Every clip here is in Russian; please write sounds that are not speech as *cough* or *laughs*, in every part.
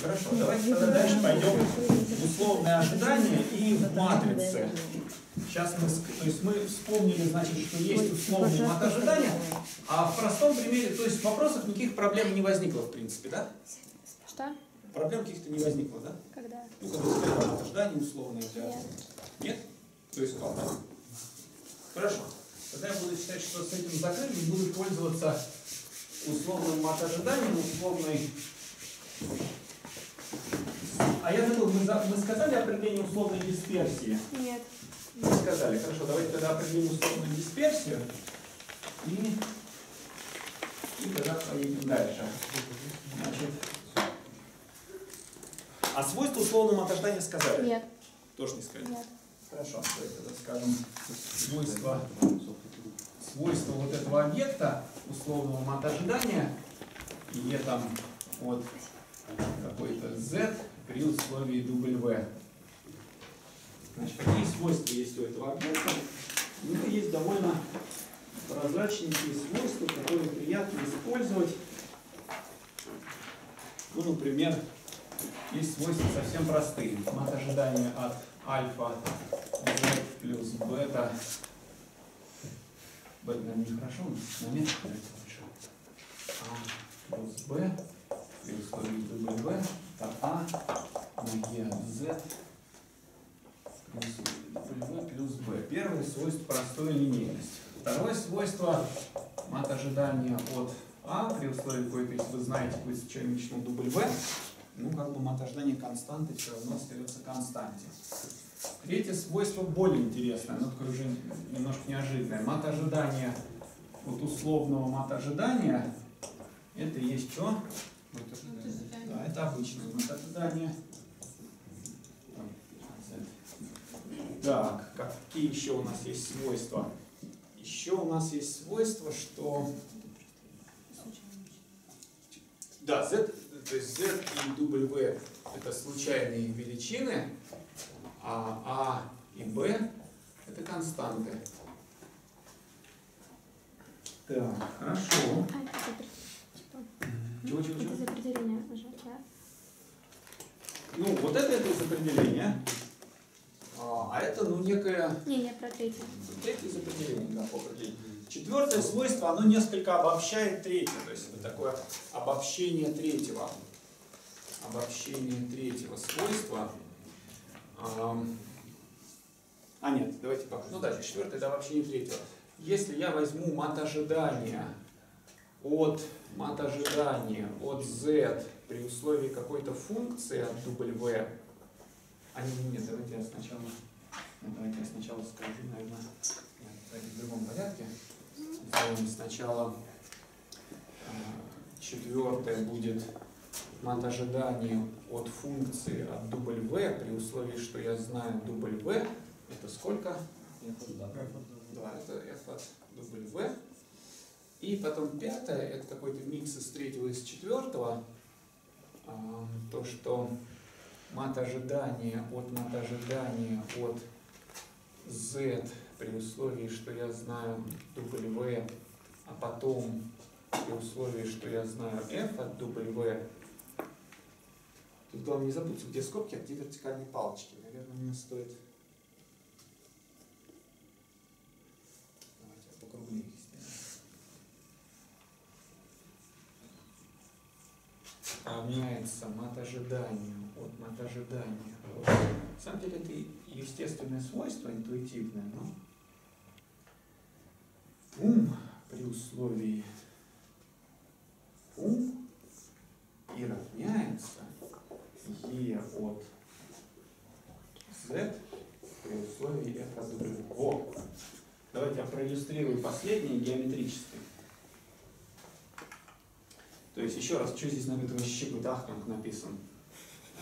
Хорошо, давайте тогда дальше пойдем в условное ожидание и в матрицы. Сейчас мы, то есть мы вспомнили, значит, что есть условный мат ожидания, а в простом примере, то есть в вопросах никаких проблем не возникло, в принципе, да? Что? Проблем каких-то не возникло, да? Когда? Ну, когда сказали, мат ожидания условное для... Нет. Нет? То есть как? Хорошо. Тогда я буду считать, что с этим закрыли и буду пользоваться условным мат ожиданием, условной... А я забыл, мы, за- мы сказали определение условной дисперсии? Нет. Не сказали. Хорошо, давайте тогда определим условную дисперсию. И, и тогда поедем дальше. Значит, а свойства условного отождания сказали? Нет. Тоже не сказали? Нет. Хорошо, давайте тогда скажем свойства, свойства вот этого объекта условного мат ожидания e там от какой-то z при условии W. Значит, какие свойства есть у этого объекта? У него есть довольно прозрачненькие свойства, которые приятно использовать. Ну, например, есть свойства совсем простые. Мат ожидания от альфа z плюс бета. Бета, наверное, нехорошо, на метр давайте лучше. А плюс b при условии w, это а на e z плюс w плюс b. Первое свойство простое линейность. Второе свойство мат ожидания от а при условии какой-то, если вы знаете какую-то членичную w, ну как бы мат ожидания константы все равно остается константе. Третье свойство более интересное, оно такое уже немножко неожиданное. Мат ожидания от условного мат ожидания это есть что? Да, это обычное мат ожидание. Так, какие еще у нас есть свойства? Еще у нас есть свойство, что да, z, то есть z и w это случайные величины, а а и b это константы. Так, хорошо. А, это запр- что? Чего, чего, чего? Это за определение уже, да? Ну, вот это это из определения. А, а это, ну, некое Не, не, про третье. третье из определения, да, по определению. Четвертое свойство, оно несколько обобщает третье, то есть это такое обобщение третьего. Обобщение третьего свойства. А нет, давайте пока. Ну дальше, четвертое это обобщение третьего. Если я возьму мат ожидания от мат ожидания от z при условии какой-то функции от w, а нет, нет, давайте я сначала, ну, давайте я сначала скажу, наверное, давайте в другом порядке. Сделаем сначала э, четвертое будет мат ожидания от функции от w при условии, что я знаю w, это сколько? Да, это f от w. И потом пятое, это какой-то микс из третьего и из четвертого. А, То, что мат ожидания от мат ожидания от z при условии, что я знаю w, а потом при условии, что я знаю f от w. Тут главное не забудьте, где скобки, а где вертикальные палочки. Наверное, мне стоит... Давайте я покруглее их равняется мат ожиданию от мат ожидания. На самом деле это естественное свойство, интуитивное, но фум при условии фум и равняется e от z при условии f от w. Во. Давайте я проиллюстрирую последнее геометрически. То есть еще раз, что здесь на этом щипы ахтунг написан?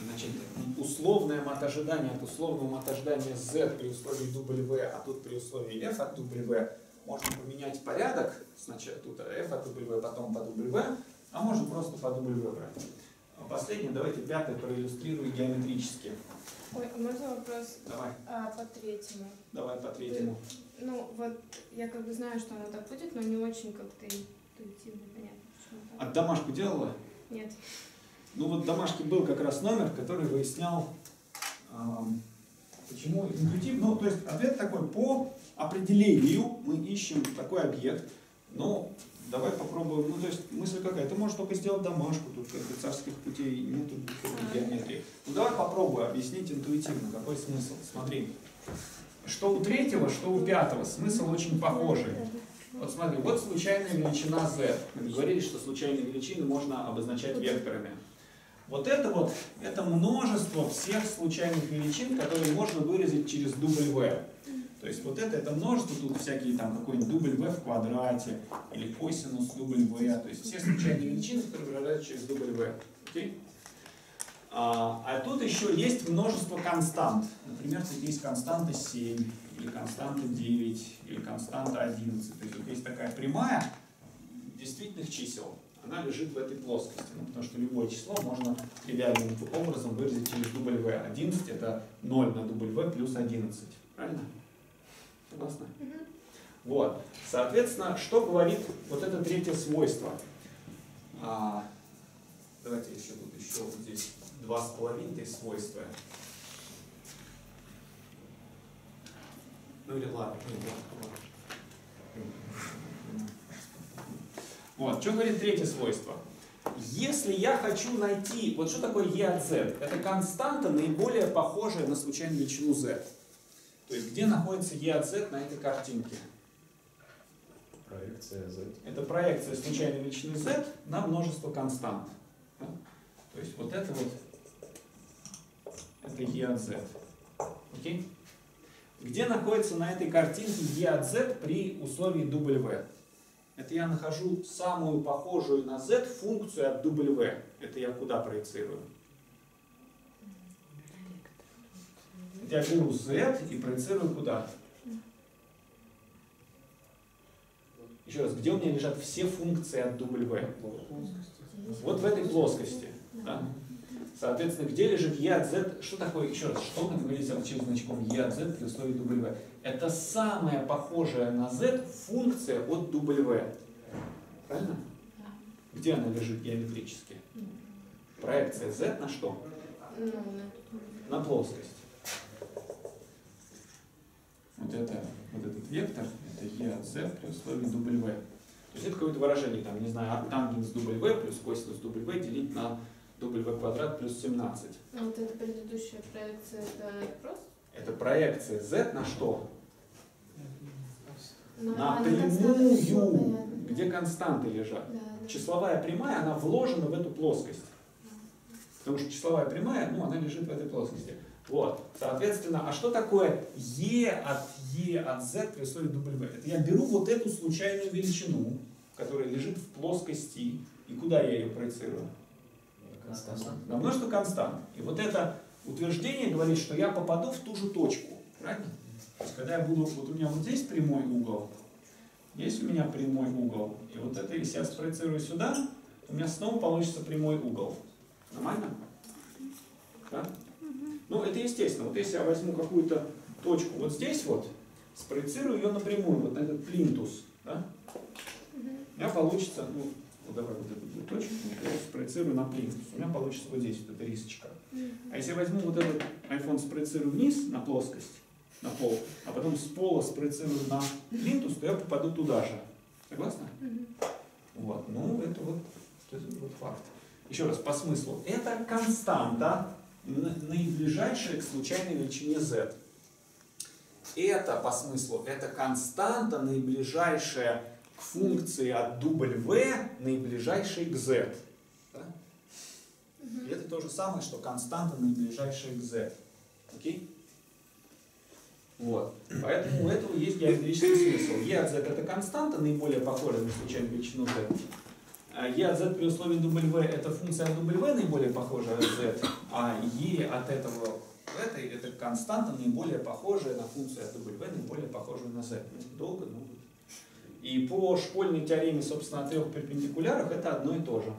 Значит, условное мат-ожидание от условного мат-ожидания z при условии w, а тут при условии f от w, можно поменять порядок. Сначала тут f от w, потом по w, а можно просто по w брать. А Последнее, давайте пятое проиллюстрирую геометрически. Ой, а можно вопрос Давай, а, по третьему? давай по третьему. Ну, вот я как бы знаю, что оно так будет, но не очень как-то интуитивно понятно. А домашку делала? Нет. Ну вот в домашке был как раз номер, который выяснял, ам, почему интуитив. Ну, то есть ответ такой, по определению мы ищем такой объект, но давай попробуем, ну то есть мысль какая, ты можешь только сделать домашку, тут как бы царских путей нету геометрии. Ну давай попробуй объяснить интуитивно, какой смысл. Смотри, что у третьего, что у пятого, смысл очень похожий. Вот смотри, вот случайная величина z. Мы говорили, что случайные величины можно обозначать векторами. Вот это вот, это множество всех случайных величин, которые можно выразить через дубль v. То есть вот это, это множество, тут всякие там какой-нибудь дубль v в квадрате, или косинус дубль v, то есть все случайные величины, которые выражаются через дубль. Окей? А, а тут еще есть множество констант. Например, есть константа 7, или константа 9, или константа 11. То есть вот есть такая прямая действительных чисел. Она лежит в этой плоскости, ну, потому что любое число можно тривиальным образом выразить через дубль v. 11 это 0 на дубль v плюс 11. Правильно? Согласны? Вот. Соответственно, что говорит вот это третье свойство? А, давайте еще тут еще вот здесь два с половиной свойства. Ну или ладно, нет, ладно, ладно. Вот, что говорит третье свойство? Если я хочу найти, вот что такое e от z? Это константа, наиболее похожая на случайную величину z. То есть где находится e от z на этой картинке? Проекция Z. Это проекция случайной величины z на множество констант. Да? То есть вот это вот, это e от z. Окей? Где находится на этой картинке e от z при условии W? Это я нахожу самую похожую на z функцию от W. Это я куда проецирую? Я беру z и проецирую куда? Еще раз, где у меня лежат все функции от W? Вот в этой плоскости. Да? Соответственно, где лежит e от z? Что такое, еще раз, что мы говорили с значком e от z при условии W? Это самая похожая на z функция от W. Правильно? Где она лежит геометрически? Проекция z на что? Ну, На плоскость. Вот это, вот этот вектор, это e от z при условии W. То есть это какое-то выражение, там, не знаю, арктангенс W плюс косинус W делить на W квадрат плюс 17. А вот эта предыдущая проекция, это просто? Это проекция z на что? На а, константа, прямую, где константы лежат. Да, да. Числовая прямая, она вложена в эту плоскость. Потому что числовая прямая, ну, она лежит в этой плоскости. Вот. Соответственно, а что такое e от e от z при условии W? Это я беру вот эту случайную величину, которая лежит в плоскости, и куда я ее проецирую? Константа. На множество констант. И вот это утверждение говорит, что я попаду в ту же точку. Правильно? То есть, когда я буду, вот у меня вот здесь прямой угол, есть у меня прямой угол, и вот это, если я спроецирую сюда, у меня снова получится прямой угол. Нормально? Да? Ну, это естественно. Вот если я возьму какую-то точку вот здесь вот, спроецирую ее напрямую, вот на этот плинтус, да, у меня получится, ну, вот давай вот эту вот точку, я спроецирую на плинтус, у меня получится вот здесь вот эта рисочка. А если я возьму вот этот iPhone спроецирую вниз на плоскость, на пол, а потом с пола спроецирую на плинтус, то я попаду туда же. Согласна? Вот, ну это вот, это вот факт. Еще раз, по смыслу. Это константа, н- наиближайшая к случайной величине z. Это по смыслу, это константа, наиближайшая к функции от W, наиближайшей к z. Да? И это то же самое, что константа, наиближайшая к z. Окей? Вот. Поэтому у этого есть геометрический смысл. E от z это константа, наиболее похожая на случайную величину z. А от z при условии W это функция от W наиболее похожая от z, а E от этого этой это константа наиболее похожая на функцию от W, наиболее похожую на z. Ну, Долго, но вот. И по школьной теореме, собственно, о трех перпендикулярах это одно и то же.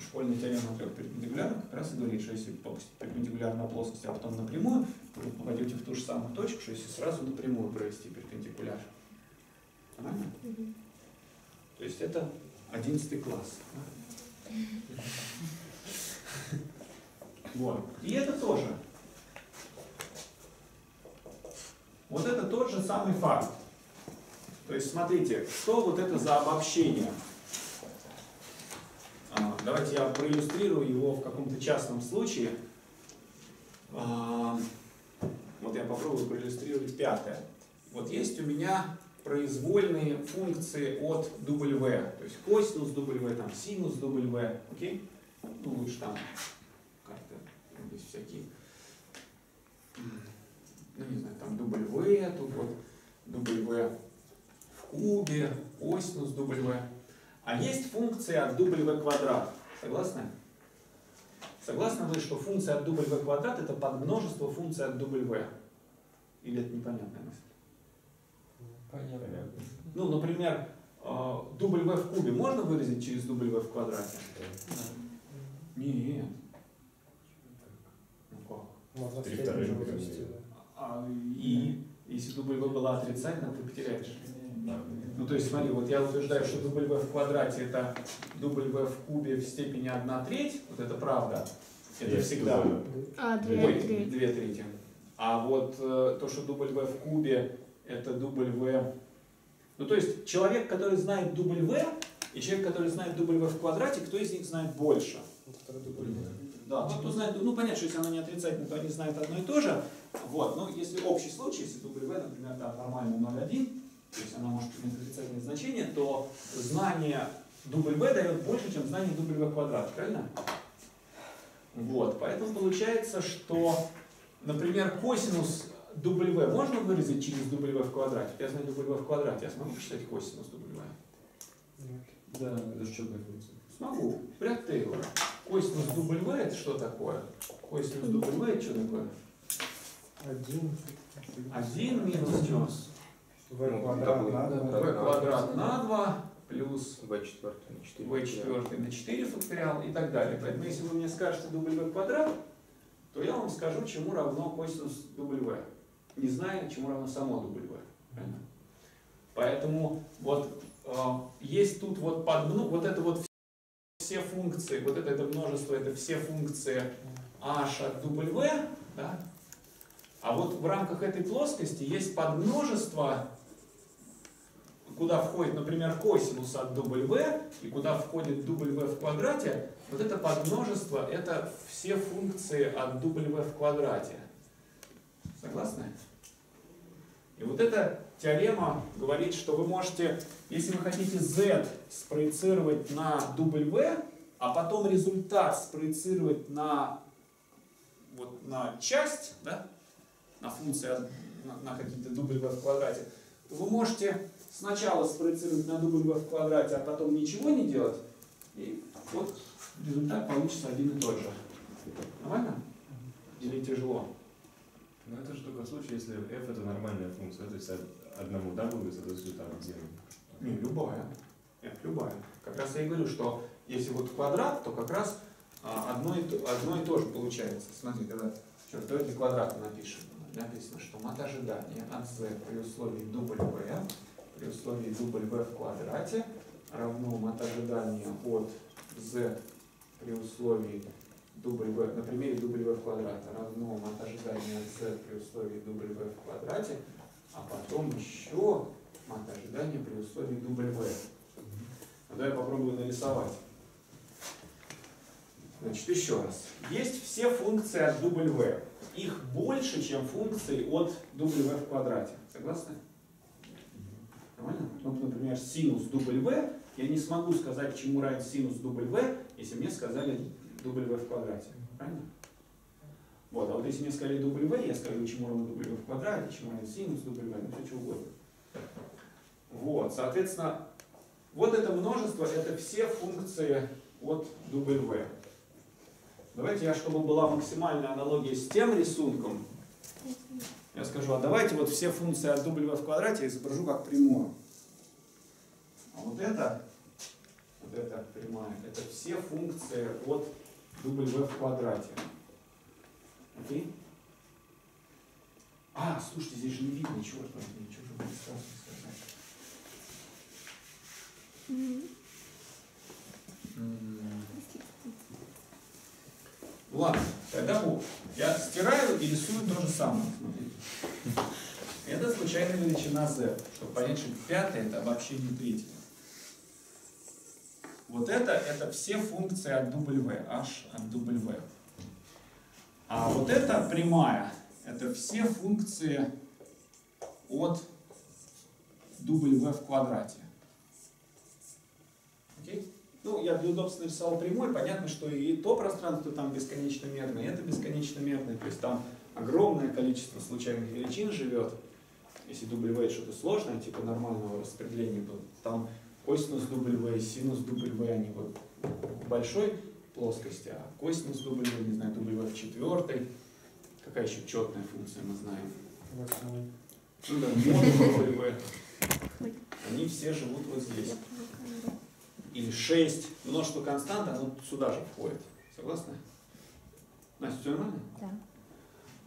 Школьная теорема о трех перпендикулярах как раз и говорит, что если попасть перпендикулярно на плоскость, а потом напрямую, вы попадете в ту же самую точку, что если сразу напрямую провести перпендикуляр. Нормально? То есть это 11 класс. Вот. И это тоже. Вот это тот же самый факт. То есть смотрите, что вот это за обобщение? А, Давайте я проиллюстрирую его в каком-то частном случае. А, Вот я попробую проиллюстрировать пятое. Вот есть у меня произвольные функции от W, то есть косинус W, там, синус W, окей? Ну, лучше там как-то, здесь всякие, м, ну, не знаю, там W, тут вот W в кубе, косинус W. А есть функция от W квадрат. Согласны? Согласны вы, что функция от W квадрат это подмножество функции от W? Или это непонятная мысль? Понятно. Ну, например, э, W в кубе можно выразить через W в квадрате? Нет. Ну как? Можно Три в вторых да. А, и если W была отрицательна, ты потеряешь. Да. Ну, то есть, смотри, вот я утверждаю, что W в квадрате это W в кубе в степени 1 треть, вот это правда. Это Я всегда. А, две Ой, трети. две трети. А вот э, то, что W в кубе, это W... Ну, то есть, человек, который знает W, и человек, который знает W в квадрате, кто из них знает больше? Дубль. Да, тот, кто знает, ну понятно, что если оно не отрицательное, то они знают одно и то же. Вот, но если общий случай, если W, например, там формально 0,1, то есть она может иметь отрицательное значение, то знание W дает больше, чем знание W квадрат, правильно? Вот, поэтому получается, что, например, косинус W можно выразить через W в квадрате? Я знаю W в квадрате, я смогу посчитать косинус W? Да. Это же четная функция. Смогу. Прям Тейлора. Косинус W это что такое? Косинус W это что такое? Один. 1 минус что? В Ну, квадрат такой, на да. два. v квадрат на 2 плюс В четвертый на четыре. v четвертый на 4 факториал и так далее. Поэтому если вы мне скажете w квадрат, то я вам скажу, чему равно косинус w, не зная, чему равно само w. Правильно? Поэтому вот э, есть тут вот подмну, вот это вот все функции, вот это, это множество, это все функции h от w, да? А вот в рамках этой плоскости есть подмножество, куда входит, например, косинус от w, и куда входит w в квадрате, вот это подмножество, это все функции от w в квадрате. Согласны? И вот эта теорема говорит, что вы можете, если вы хотите z спроецировать на w, а потом результат спроецировать на, вот, на часть, да, на функции от- на, на какие-то w в квадрате, то вы можете сначала спроецировать на w в квадрате, а потом ничего не делать, и вот результат получится один и тот же. Нормально? Или тяжело? Ну это же только в случае, если f это нормальная функция, то есть одному w соответствует там один. Не, любая. Нет, любая. Как раз я и говорю, что если вот квадрат, то как раз а, одно и, то- одно и то же получается. Смотри, когда сейчас давайте квадрат напишем. Написано, что мат ожидания от z при условии w при условии w в квадрате равно мат ожидания от z при условии w, на примере w в квадрате равно ожидания от z при условии w в квадрате, а потом еще ожидания при условии W. Ну, Давай попробую нарисовать. Значит, еще раз. Есть все функции от W. Их больше, чем функции от W в квадрате. Согласны? Нормально? Вот, например, синус W. Я не смогу сказать, чему равен синус W, если мне сказали W в квадрате. Правильно? Вот, а вот если мне сказали W, я скажу, чему равен W в квадрате, чему равен синус W, ну все что угодно. Вот, соответственно, вот это множество, это все функции от W. Давайте я, чтобы была максимальная аналогия с тем рисунком, я скажу, а давайте вот все функции от W в квадрате я изображу как прямую. А вот это, вот это прямая, это все функции от W в квадрате. Окей? А, слушайте, здесь же не видно, черт возьми, что же мне сразу сказать. Ладно, тогда вот. Я стираю и рисую то же самое. Это случайная величина z, чтобы понять, что пятое это обобщение третьего. Вот это, это все функции от W, h от W. А вот это прямая, это все функции от W в квадрате. Окей? Ну, я для удобства нарисовал прямой, понятно, что и то пространство там бесконечно мерное, и это бесконечно мерное, то есть там огромное количество случайных величин живет. Если W это что-то сложное, типа нормального распределения, то там косинус W, синус W, они вот в большой плоскости, а косинус W, не знаю, W в четвертой. Какая еще четная функция, мы знаем. Ну да, *laughs* модуль W. Они все живут вот здесь. Или 6. Множество констант, оно сюда же входит. Согласны? Настя, все нормально? Да.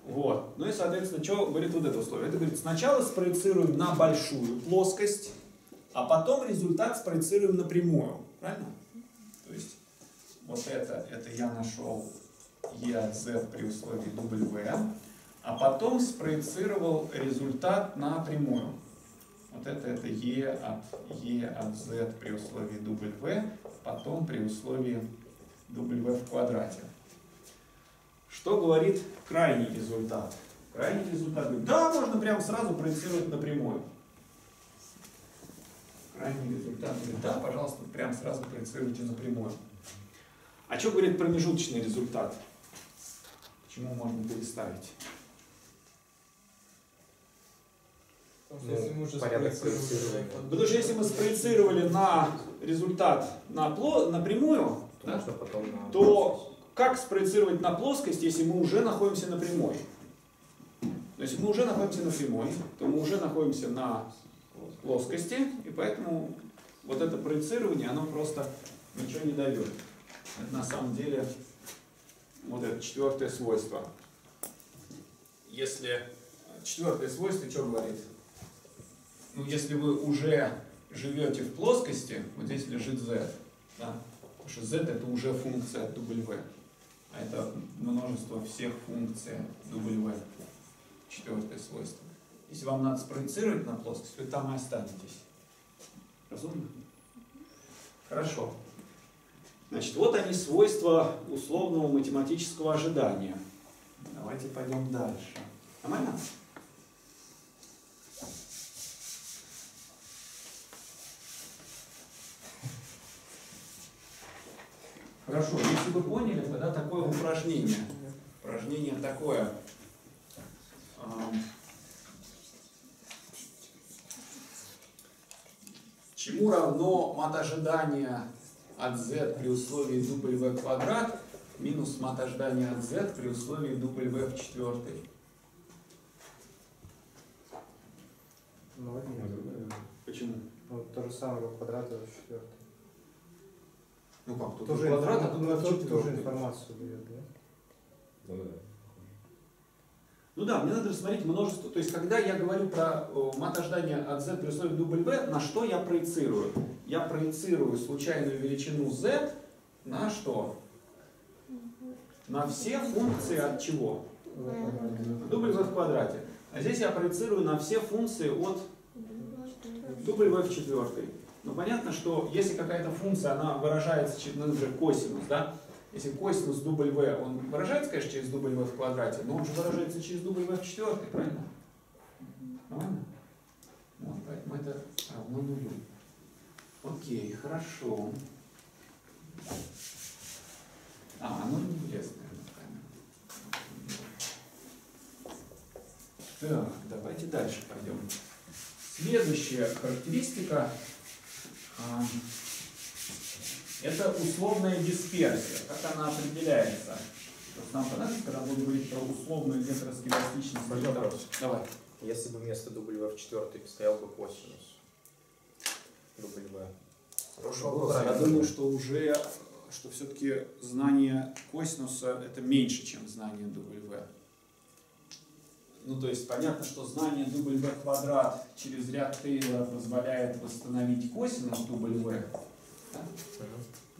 Вот. Ну и, соответственно, что говорит вот это условие? Это говорит, сначала спроецируем на большую плоскость, а потом результат спроецируем на прямую. Правильно? То есть вот это, это я нашел E Z при условии W, а потом спроецировал результат на прямую. Вот это, это E от, e от Z при условии W, потом при условии W в квадрате. Что говорит крайний результат? Крайний результат говорит, да, можно прямо сразу проецировать напрямую. Крайний результат говорит, да, пожалуйста, прямо сразу проецируйте напрямую. А что говорит промежуточный результат? Почему можно переставить? Что если мы уже порядок спроецировали, Потому что если мы спроецировали на результат на пло, напрямую, То да, потом на... то как спроецировать на плоскость, если мы уже находимся на прямой? То есть мы уже находимся на прямой, то мы уже находимся на плоскости, и поэтому вот это проецирование, оно просто ничего не дает. Это на самом деле вот это четвертое свойство. Если четвертое свойство что говорит? Ну, если вы уже живете в плоскости, вот здесь лежит z, да? потому что z это уже функция от W, а это множество всех функций W, четвертое свойство. Если вам надо спроецировать на плоскость, вы там и останетесь. Разумно? Хорошо. Значит, вот они свойства условного математического ожидания. Давайте пойдем дальше. Нормально? Хорошо, если вы поняли, тогда такое упражнение. Упражнение такое. Чему равно мат ожидания от z при условии w квадрат минус мат ожидания от z при условии w в четвертой? Ну, один. Почему? Ну, то же самое в квадрате в четвертый. Ну как, тут Тоже квадрат, а тут тоже- четвертой. информацию дает, да? Ну да. Ну да, мне надо рассмотреть множество. То есть, когда я говорю про э, мат ожидания от z при условии w, на что я проецирую? Я проецирую случайную величину z на что? На все функции от чего? W в квадрате. А здесь я проецирую на все функции от W в четвертой. Ну понятно, что если какая-то функция, она выражается через, ну, косинус, да? Если косинус W, он выражается, конечно, через W в квадрате, но он же выражается через W в четвертой, правильно? Нормально? Вот, поэтому это равно нулю. Окей, хорошо. А, ну не влез, наверное, в камеру. Так, давайте дальше пойдем. Следующая характеристика а, это условная дисперсия. Как она определяется? Нам понадобится, когда буду говорить про условную гетероскеластичность. Можно вопрос? Давай. Если бы вместо W в четвертой стоял бы косинус. W. Хороший вопрос. Я думаю, что уже, что все-таки знание косинуса это меньше, чем знание W. Ну, то есть понятно, что знание W квадрат через ряд Тейлора позволяет восстановить косинус W. Да?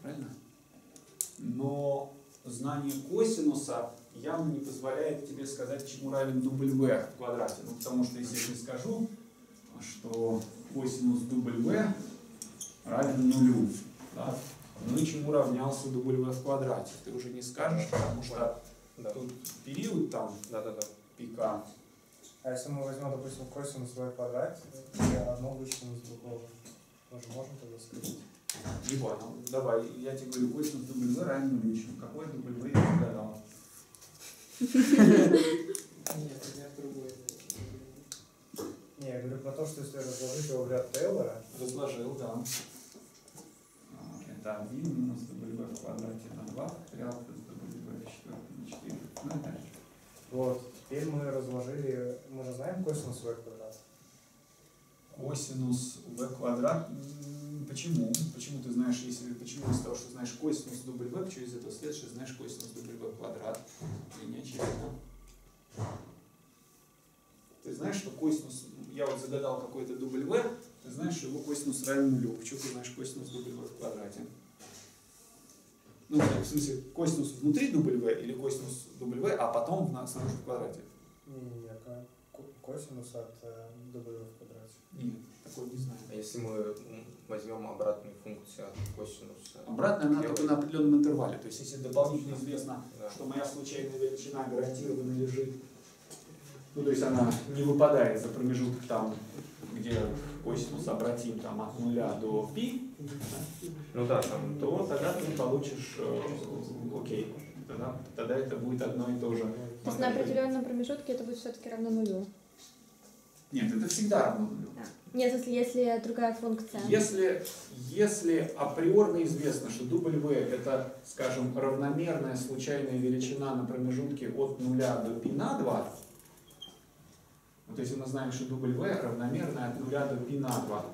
Правильно? Но знание косинуса явно не позволяет тебе сказать, чему равен W в квадрате. Ну, потому что если я тебе скажу, что косинус W равен нулю, да, ну и чему равнялся W в квадрате, ты уже не скажешь, потому что Да, тут период там да, да. да. пика. А если мы возьмем, допустим, косинус в квадрате, и одно вычтем из другого, мы же можем тогда сказать? Не понял. Давай, я тебе говорю, косинус W равен нулю. Чем Какой W я не угадал? Нет, пример другой. Не, я говорю про то, что если разложить его в ряд Тейлора, Разложил, да. Это 1 минус W в квадрате на 2 факториал плюс W в четвертом на 4. Ну и дальше. вот, теперь мы разложили, мы же знаем косинус в квадрат. Косинус v квадрат. Почему? Почему ты знаешь, если почему из того, что знаешь косинус W, почему из этого следует, что знаешь косинус W квадрат? И не очевидно. Ты знаешь, что косинус, я вот загадал какой-то W, ты знаешь, что его косинус равен нулю. Почему ты знаешь косинус W в квадрате? Ну, в смысле, косинус внутри W или косинус W, а потом на- снаружи в квадрате? Не, не, а ко- косинус от э, W в квадрате. Нет, такой не знаю. А если мы возьмем обратную функцию от косинуса? Обратно она только на определенном интервале. То есть, если дополнительно известно, Да. что моя случайная величина гарантированно лежит, ну, то есть она не выпадает за промежуток там, где косинус обратим там от нуля до π, Ну да, там то тогда ты получишь, э, окей, тогда, тогда это будет одно и то же. То есть на определенном промежутке это будет все-таки равно нулю. Нет, это всегда равно нулю. Нет, если, если другая функция. Если, если априорно известно, что W это, скажем, равномерная случайная величина на промежутке от 0 до π на 2, вот если мы знаем, что W равномерная от 0 до π на 2,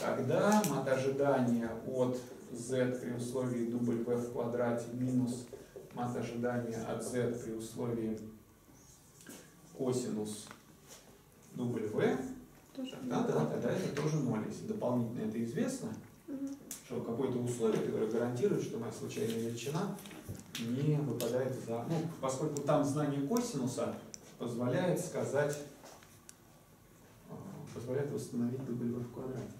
тогда мат ожидания от z при условии W в квадрате минус мат ожидания от z при условии косинус W Да, да, тогда это тоже ноль. Если дополнительно это известно, Мгм. что какое-то условие, которое гарантирует, что моя случайная величина не выпадает за... Ну, поскольку там знание косинуса позволяет сказать, э, позволяет восстановить W в квадрате.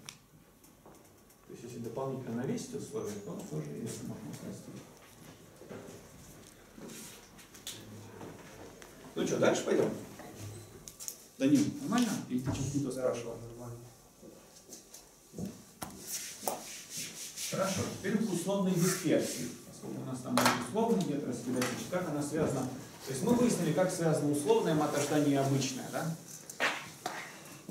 То есть, если дополнительно навесить условия, то тоже это можно упростить. Ну что, дальше пойдем? Данил, нормально? Или ты что-то не то спрашивал? нормально. Хорошо, теперь к условной дисперсии. Поскольку у нас там будет условный где-то распределитель, как она связана. То есть мы выяснили, как связано условное матождание и обычное, да?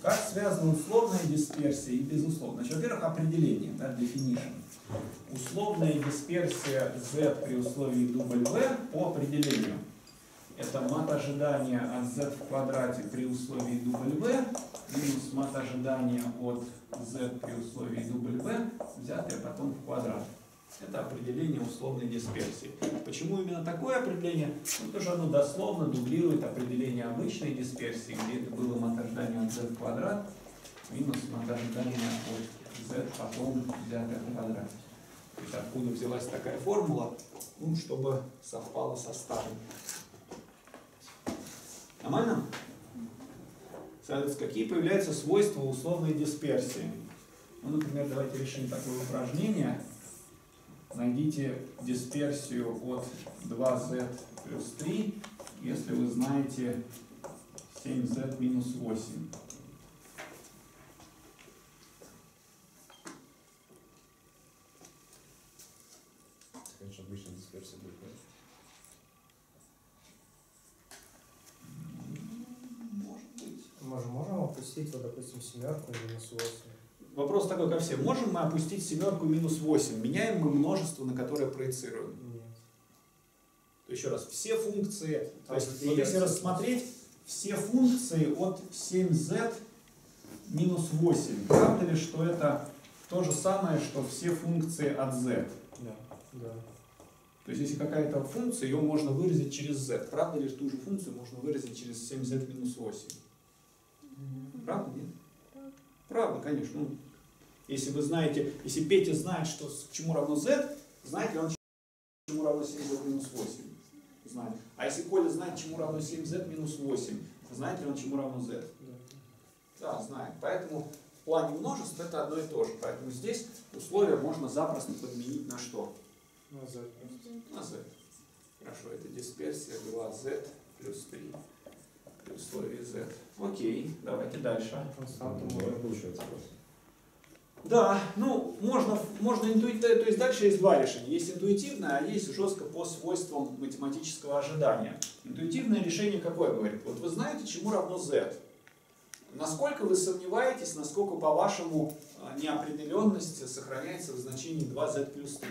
Как связана условная дисперсия и безусловная. Значит, во-первых, определение, да, definition. Условная дисперсия z при условии W по определению. Это мат ожидания от z в квадрате при условии W минус мат ожидания от z при условии W, взятое потом в квадрат. Это определение условной дисперсии. Почему именно такое определение? Ну, потому что оно дословно дублирует определение обычной дисперсии, где это было мат ожидания от z в квадрат минус мат ожидания от z потом взятое в квадрате. То есть откуда взялась такая формула? Ну, чтобы совпало со старым. Нормально? Соответственно, какие появляются свойства условной дисперсии? Ну, например, давайте решим такое упражнение. Найдите дисперсию от 2z плюс 3, если вы знаете 7z минус 8. Конечно, обычная дисперсия будет. да? Может быть. Мы же можем опустить, вот, допустим, семерку минус 8. Вопрос такой ко всем. Можем мы опустить семерку минус 8? Меняем мы множество, на которое проецируем? Нет. То еще раз, все функции, то Там есть вот если рассмотреть все функции от 7z минус 8, правда ли, что это то же самое, что все функции от z? Да. Да. То есть если какая-то функция, ее можно выразить через z. Правда ли, что ту же функцию можно выразить через 7z минус 8? Правда, нет? Правда, конечно. Ну, если вы знаете, если Петя знает, что к чему равно z, знает ли он, к чему равно 7z минус 8? Знает. А если Коля знает, чему равно 7z минус 8, знает ли он, чему равно z? Да, знает. Поэтому в плане множеств это одно и то же. Поэтому здесь условия можно запросто подменить на что? Ну, за На z. Хорошо, это дисперсия 2z плюс 3 при условии z. Окей, давайте дальше. константу Ну, можно получается просто. Да, ну, можно, можно интуитивно, то есть дальше есть два решения. Есть интуитивное, а есть жестко по свойствам математического ожидания. Интуитивное решение какое говорит? Вот вы знаете, чему равно z. Насколько вы сомневаетесь, насколько, по-вашему, а, неопределенность сохраняется в значении 2z плюс 3?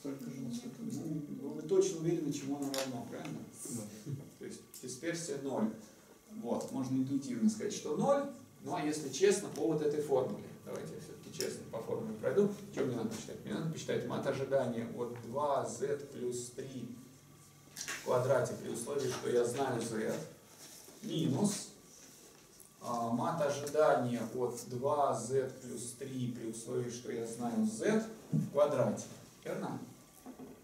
Столько же, насколько Ну, вы точно уверены, чему оно равно, правильно? Дисперсия 0. Вот, можно интуитивно сказать, что 0, ну а если честно, по вот этой формуле. Давайте я все-таки честно по формуле пройду. Что мне надо посчитать? Мне надо посчитать мат ожидания от 2z плюс 3 в квадрате при условии, что я знаю z, минус а, мат ожидания от 2z плюс 3 при условии, что я знаю z в квадрате. Верно?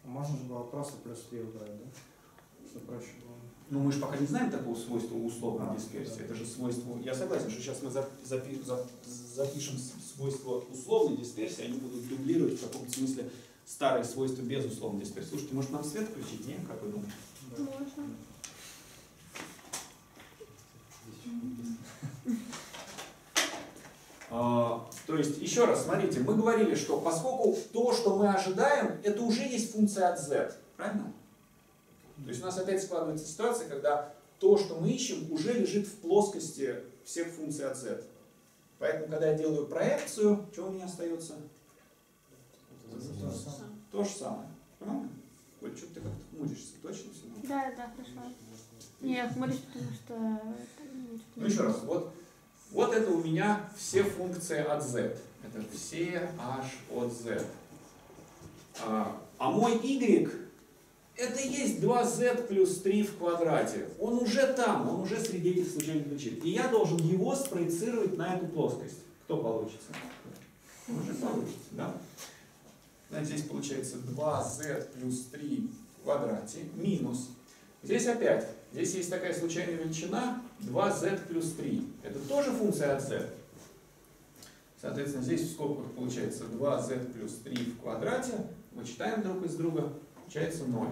Можно же было просто плюс 3 убрать, да? Что проще было. Ну, мы же пока не знаем такого свойства условной дисперсии. Это же свойство... Я согласен, что сейчас мы за- запи- за- запишем с- свойства условной дисперсии, они будут дублировать в каком-то смысле старые свойства безусловной дисперсии. Слушайте, может нам свет включить? Нет? Как вы думаете? Можно. А, то есть, еще раз, смотрите, мы говорили, что поскольку то, что мы ожидаем, это уже есть функция от z. Правильно? То есть у нас опять складывается ситуация, когда то, что мы ищем, уже лежит в плоскости всех функций от z. Поэтому, когда я делаю проекцию, что у меня остается? То же самое. Коль, что ты как-то хмуришься? Точно все? Да, да, хорошо. Не, я хмурюсь, потому что... Ну еще раз, вот, вот это у меня все функции от z. Это все h от z. А, а мой y это есть 2z плюс 3 в квадрате. Он уже там, он уже среди этих случайных величин. И я должен его спроецировать на эту плоскость. Кто получится? Уже получится, да? Значит, здесь получается 2z плюс 3 в квадрате минус. Здесь опять, здесь есть такая случайная величина 2z плюс 3. Это тоже функция от z. Соответственно, здесь в скобках получается 2z плюс 3 в квадрате. Вычитаем друг из друга. Получается 0.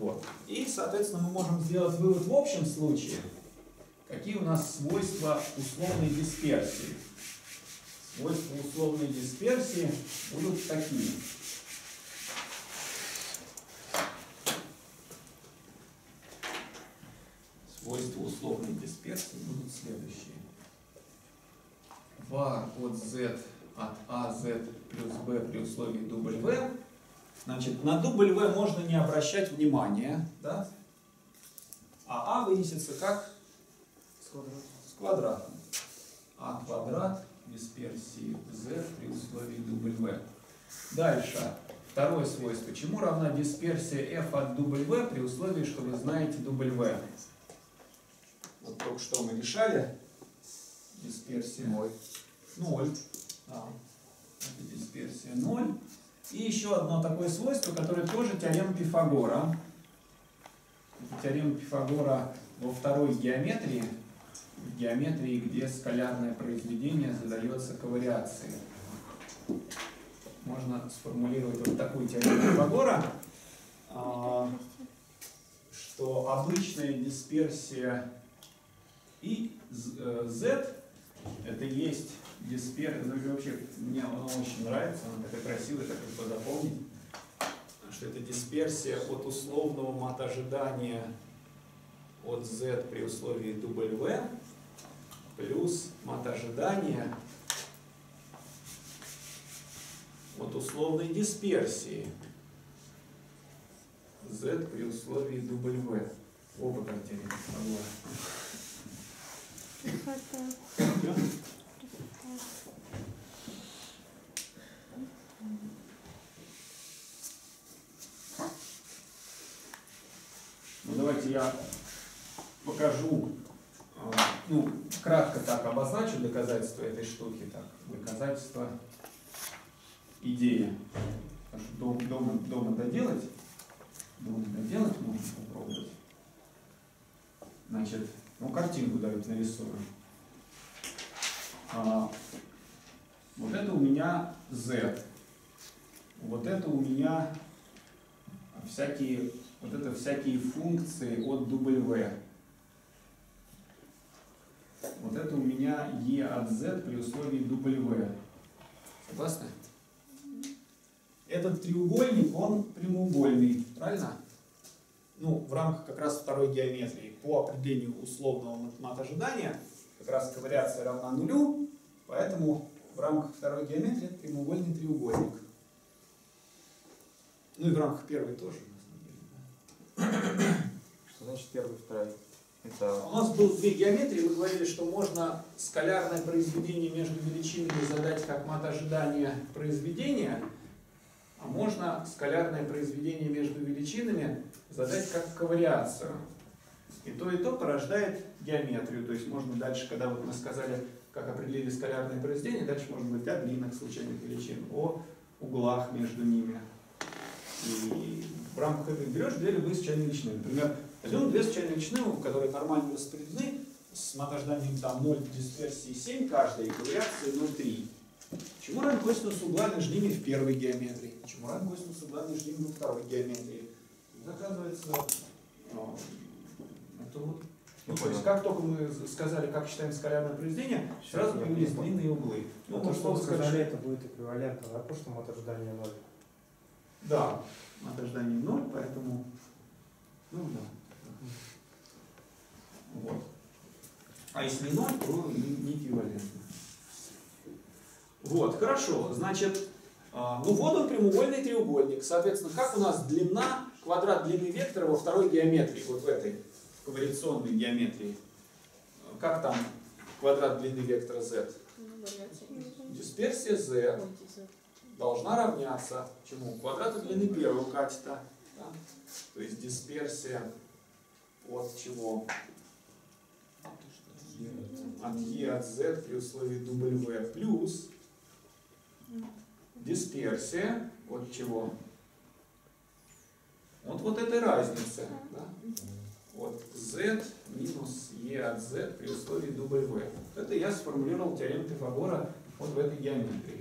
Вот. И, соответственно, мы можем сделать вывод в общем случае. Какие у нас свойства условной дисперсии? Свойства условной дисперсии будут такие. Свойства условной дисперсии будут следующие. var от z от az плюс b при условии w. Значит, на w можно не обращать внимания, да? А а вынесется как С квадрата. с квадратом. А квадрат дисперсии z при условии w. Дальше. Второе свойство. Чему равна дисперсия f от w при условии, что вы знаете w? Вот только что мы решали. Дисперсия 0. 0. Да. Это дисперсия 0. И еще одно такое свойство, которое тоже теорема Пифагора. Это теорема Пифагора во второй геометрии, в геометрии, где скалярное произведение задается ковариацией. Можно сформулировать вот такую теорему Пифагора, а, что обычная дисперсия и э, z это есть дисперсия, это вообще мне она очень нравится, она такая красивая, так легко запомнить, что это дисперсия от условного мат ожидания от z при условии w плюс мат ожидания от условной дисперсии z при условии w. Оба картины Пифагора. Давайте я покажу, а, ну, кратко так обозначу доказательства этой штуки. Так, доказательства идея. Потому что дома, дома, дома доделать, дома доделать можно попробовать. Значит, ну картинку давайте нарисую. А, вот это у меня Z. Вот это у меня всякие, вот это всякие функции от W. Вот это у меня E от Z при условии W. Согласны? Этот треугольник, он прямоугольный, правильно? Ну, в рамках как раз второй геометрии. По определению условного мат ожидания, как раз ковариация равна нулю, поэтому в рамках второй геометрии это прямоугольный треугольник. Ну и в рамках первой тоже. Что значит первый, второй? Это У нас было две геометрии, мы говорили, что можно скалярное произведение между величинами задать как мат ожидания произведения, а можно скалярное произведение между величинами задать как ковариацию. И то, и то порождает геометрию. То есть можно дальше, когда вот мы сказали, как определили скалярное произведение, дальше можно говорить о длинах случайных величин, о углах между ними. И в рамках этого берешь две любые случайные величины. Например, возьмем две случайные величины, которые нормально распределены, с мотожданием там 0 дисперсии 7 каждая и ковариацией 0,3. Чему равен косинус угла между ними в первой геометрии? Чему равен косинус угла между ними во второй геометрии? Оказывается, а, это вот ну, то есть, как только мы сказали, как считаем скалярное произведение, сразу я появились длинные углы. Ну, Ну, то, что вы сказали, это будет эквивалентно, да, прошлому от ожидания ноль. Да, от ожидания 0, поэтому, ну да. Вот. А если 0, то не, эквивалентно. Вот, хорошо. Значит, а, ну вот он прямоугольный треугольник. Соответственно, как у нас длина, квадрат длины вектора во второй геометрии, вот в этой вариационной геометрии? Как там квадрат длины вектора z? Дисперсия z должна равняться чему? Квадрату длины первого катета. да? То есть дисперсия от чего? От E от Z при условии W плюс дисперсия от чего? От вот этой разницы. Да? От Z минус E от Z при условии W. Это я сформулировал теорему Пифагора вот в этой геометрии.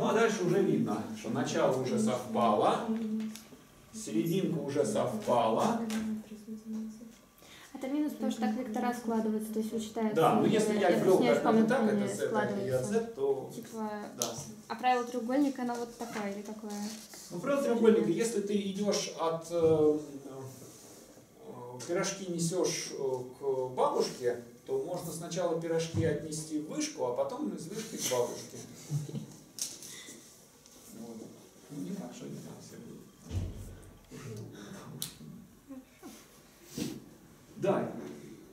Ну а дальше уже видно, что начало уже совпало, серединка уже совпала. Это минус, потому что так вектора складываются, то есть вычитаются. Да, но если я ввел как это так, это складываются. Z, то Типа, да. а правило треугольника, оно вот такое или такое? Ну, правило треугольника, если ты идешь от э, э, пирожки несешь э, к бабушке, то можно сначала пирожки отнести в вышку, а потом из вышки к бабушке. Так, что не так все будет. Да,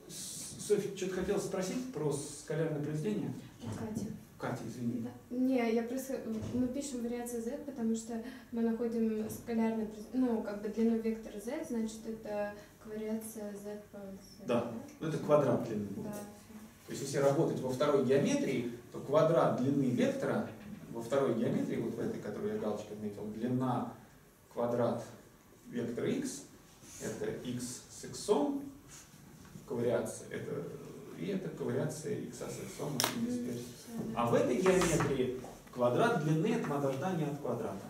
Софья, что-то хотела спросить про скалярное произведение? Катя. Катя, извини. Да. Не, я просто... Мы пишем вариацию z, потому что мы находим скалярный... Ну, как бы длину вектора z, значит, это вариация z по z. Да. Ну, это квадрат длины будет. Да. То есть, если работать во второй геометрии, то квадрат длины вектора во второй геометрии, вот в этой, которую я галочкой отметил, длина квадрат вектора x, это x с x, ковариация, это, и это ковариация x с x и дисперсия. А в этой геометрии квадрат длины это ожидание от квадрата.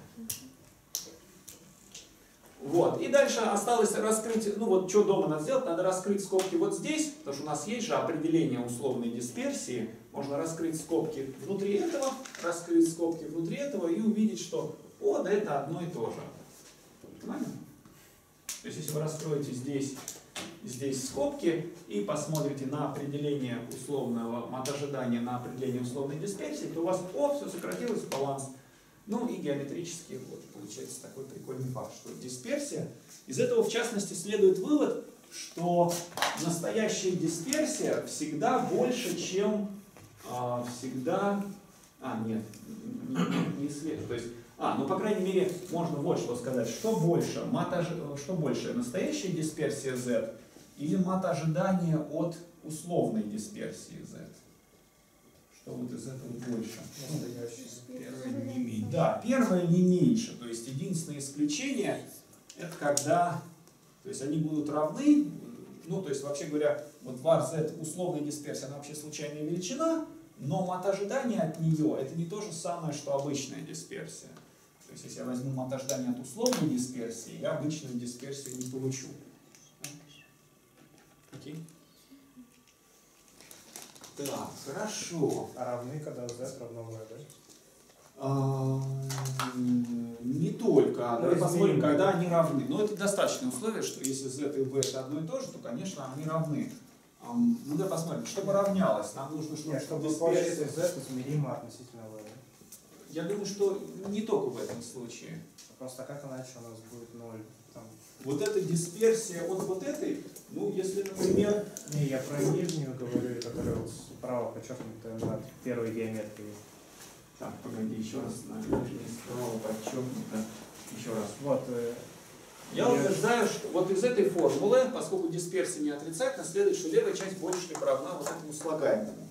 Вот. И дальше осталось раскрыть, ну вот что дома надо сделать, надо раскрыть скобки вот здесь, потому что у нас есть же определение условной дисперсии. Можно раскрыть скобки внутри этого, раскрыть скобки внутри этого и увидеть, что о, да это одно и то же. Понимаете? То есть если вы раскроете здесь, здесь скобки и посмотрите на определение условного от ожидания на определение условной дисперсии, то у вас о, все сократилось баланс. Ну и геометрически вот получается такой прикольный факт, что дисперсия. Из этого в частности следует вывод, что настоящая дисперсия всегда больше, чем всегда... А, нет, не, не- То есть, а, ну по крайней мере, можно вот что сказать. Что больше? Мат что больше? Настоящая дисперсия Z или мат ожидания от условной дисперсии Z? Что вот из этого больше? Первое не менее. Да, первое не меньше. То есть единственное исключение это когда то есть они будут равны, ну то есть вообще говоря, вот var z условная дисперсия, она вообще случайная величина, но мат ожидания от нее это не то же самое, что обычная дисперсия. То есть если я возьму мат ожидания от условной дисперсии, я обычную дисперсию не получу. Окей? Так, хорошо. А равны, когда z равно v, да? А, Не только. Ну, Давай посмотрим, измерим. когда они равны. Но это достаточное условие, что если z и v это одно и то же, то, конечно, они равны. Ну, давай посмотрим. Чтобы равнялось, нам нужно, чтобы Нет, чтобы дисперсия- получить z измеримо относительно v. Я думаю, что не только в этом случае. Просто как иначе у нас будет 0? Там... Вот эта дисперсия от вот этой, ну, если, например, Не, я про нижнюю говорю, которая вот справа подчеркнутая над первой геометрией. Так, погоди, еще раз, на нижней справа подчеркнуто. Еще раз. Вот, э, Я утверждаю, что вот из этой формулы, поскольку дисперсия не отрицательна, следует, что левая часть больше либо равна вот этому слагаемому.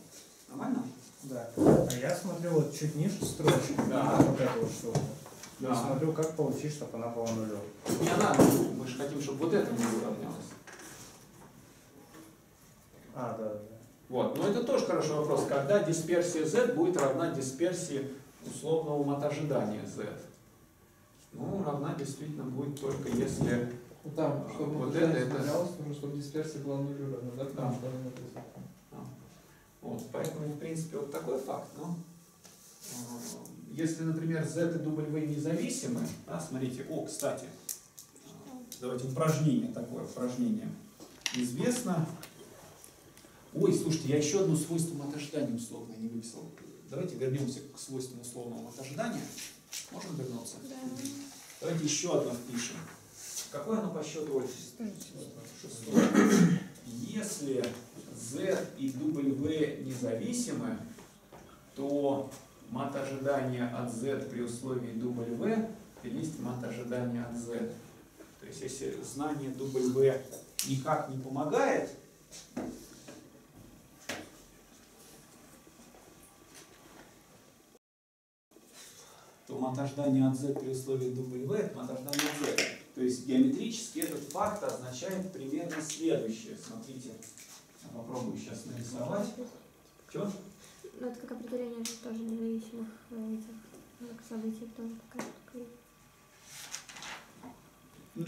Нормально? да. А я смотрю вот чуть ниже строчки, Да. вот эту вот штуку. И смотрю, как получить, чтобы она была нулем. Не она, мы же хотим, чтобы вот это не уравнялось. А, да, да, да. Вот, но это тоже хороший вопрос. Когда дисперсия z будет равна дисперсии условного мотожидания z? Ну, равна действительно будет только если... Ну там, чтобы Вот это- это нужно, чтобы дисперсия была нулю равна, да? Потому Да. что она. Вот, поэтому, в принципе, вот такой факт. Но, э, если, например, z и w независимы, да, смотрите, о, кстати, э, давайте упражнение такое, упражнение. Известно... Ой, слушайте, я еще одно свойство мотожидания условное не выписал. Давайте вернемся к свойствам условного мотожидания. Можем вернуться? Да. Давайте еще одно впишем. Какое оно по счету? Шестое. Если Z и W независимы, то мат ожидания от Z при условии W есть мат ожидания от Z. То есть если знание W никак не помогает, то мат ожидания от z при условии W это мат ожидания от z. То есть геометрически этот факт означает примерно следующее. Смотрите, я попробую сейчас нарисовать. Что? Ну, это как определение же тоже независимых э, этих ну, событий тоже такая штука. Ну,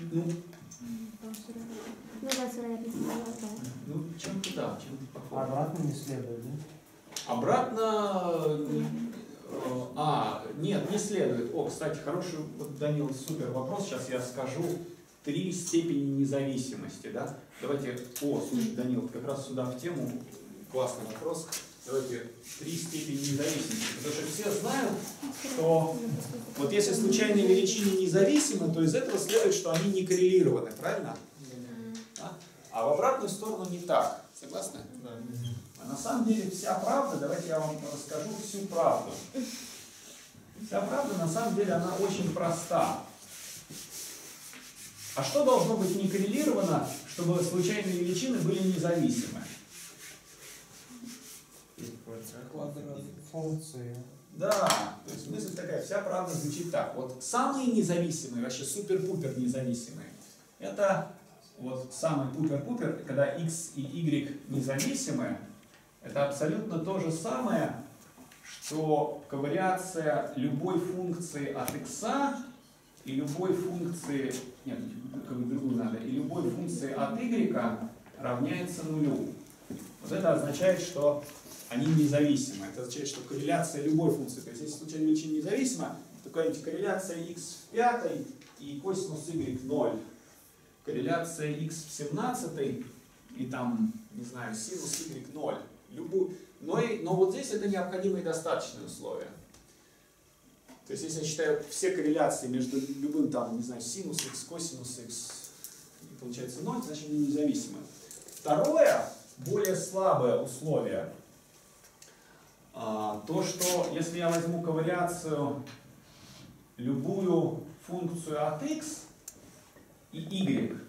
Ну да, с вероятностью, да, да. ну чем-то да, чем-то похоже. Обратно не следует, да? Обратно... А, нет, не следует. О, кстати, хороший, вот, Данил, супер вопрос. Сейчас я скажу три степени независимости, да? Давайте, о, слушай, Данил, как раз сюда в тему, классный вопрос. Давайте три степени независимости. Потому что все знают, что вот если случайные величины независимы, то из этого следует, что они не коррелированы, правильно? Да? А в обратную сторону не так. Согласны? А на самом деле вся правда, давайте я вам расскажу всю правду. Вся правда на самом деле она очень проста. А что должно быть не коррелировано, чтобы случайные величины были независимы? Функции. Да, то есть мысль такая, вся правда звучит так. Вот самые независимые, вообще супер-пупер независимые, это вот самый пупер-пупер, когда x и y независимы, это абсолютно то же самое, что ковариация любой функции от x и любой функции, нет, как другую надо, и любой функции от y равняется нулю. Вот это означает, что они независимы. Это означает, что корреляция любой функции, то есть если случайная величина независима, то какая-нибудь корреляция x в пятой и косинус y 0. Корреляция x в 17 и там, не знаю, синус y 0. Любую. Но, и, но вот здесь это необходимые достаточные условия. То есть если я считаю все корреляции между любым там, не знаю, синус x, косинус x, получается 0, значит они независимы. Второе, более слабое условие, а, то, что если я возьму ковариацию любую функцию от x и y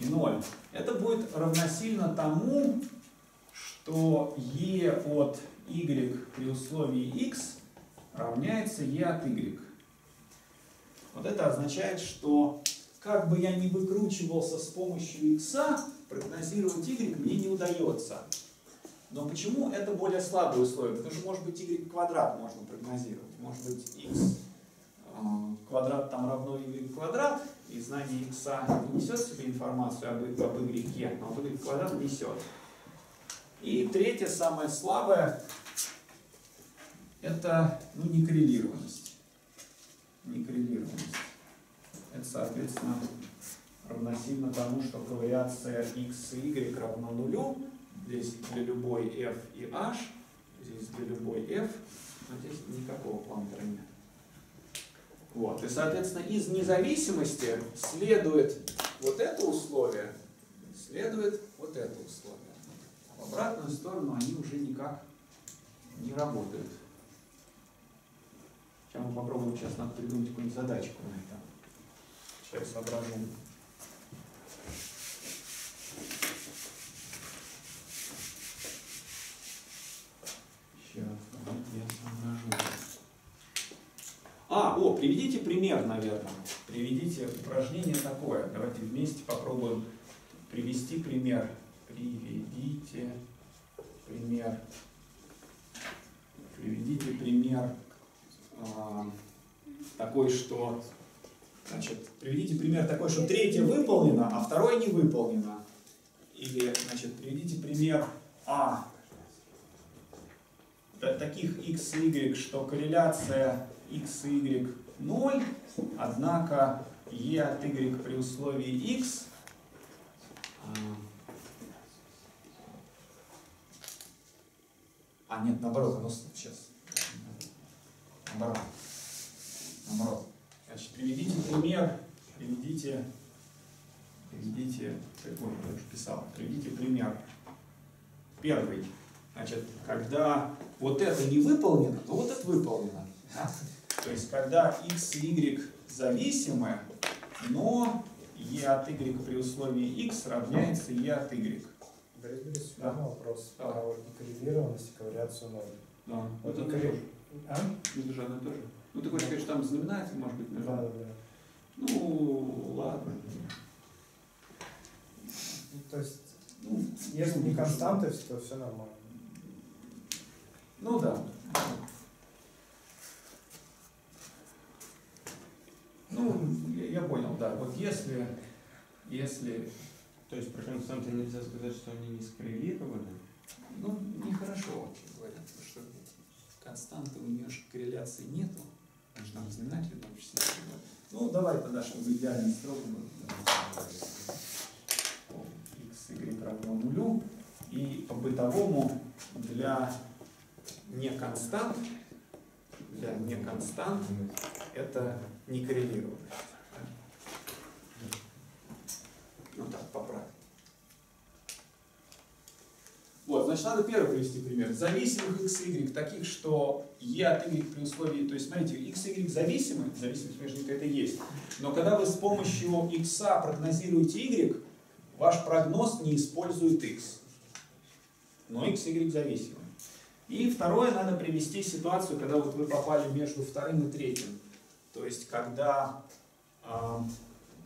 и 0, это будет равносильно тому, что e от y при условии x равняется e от y. Вот это означает, что как бы я ни выкручивался с помощью x, прогнозировать y мне не удается. Но почему это более слабое условие? Потому что, может быть, y квадрат можно прогнозировать. Может быть, x э, квадрат там равно y квадрат, и знание x не несет в себе информацию об, об y, но вот y квадрат несет. И третье, самое слабое, это ну, некоррелированность. Некоррелированность. Это, соответственно, равносильно тому, что ковариация x и y равно нулю. Здесь для любой f и h, здесь для любой f, но здесь никакого плантера нет. Вот. И, соответственно, из независимости следует вот это условие, следует вот это условие. В обратную сторону они уже никак не работают. Сейчас мы попробуем, сейчас надо придумать какую-нибудь задачку на это. Сейчас соображу. Сейчас, давайте я соображу. А, о, приведите пример, наверное. Приведите упражнение такое. Давайте вместе попробуем привести пример. Приведите пример. Приведите пример а, такой, что Значит, приведите пример такой, что третье выполнено, а второе не выполнено. Или, значит, приведите пример А. Таких x и y, что корреляция x и y 0, однако e от y при условии x а, нет, наоборот, оно сейчас. Наоборот. Наоборот. Значит, приведите пример, приведите, приведите, ой, я уже писал, приведите пример. Первый. Значит, когда вот это не выполнено, то вот это выполнено. Да? То есть, когда x и y зависимы, но e от y при условии x равняется e от y. Борисович, Да. вопрос Да. про некоррелированность и корреляцию ноль? Да. Вот Это некорре- тоже. А? Это же одно и то же. Ну, ты хочешь сказать, что там знаменатель может быть, Да, наверное? да, да. Ну, ладно. Ну, то есть, Ну, если не константы, то все нормально. Ну да. Ну, я, я понял, да. Вот если, если, То есть про константы нельзя сказать, что они не скоррелированы? ну, нехорошо вообще говорят, потому что константы у нее же корреляции нету. Потому что там знаменатель ноль числа. Ну, давай тогда, чтобы идеально строго было. x, y равно нулю. И по бытовому для неконстант, для неконстант это не коррелированность. Ну так, поправь. Вот, значит, надо первый привести пример. Зависимых x y, таких, что e от y при условии, то есть, смотрите, x y зависимы, зависимость между ними это есть, но когда вы с помощью x прогнозируете y, ваш прогноз не использует x. Но x y зависимы. И второе, надо привести ситуацию, когда вот вы попали между вторым и третьим. То есть, когда а,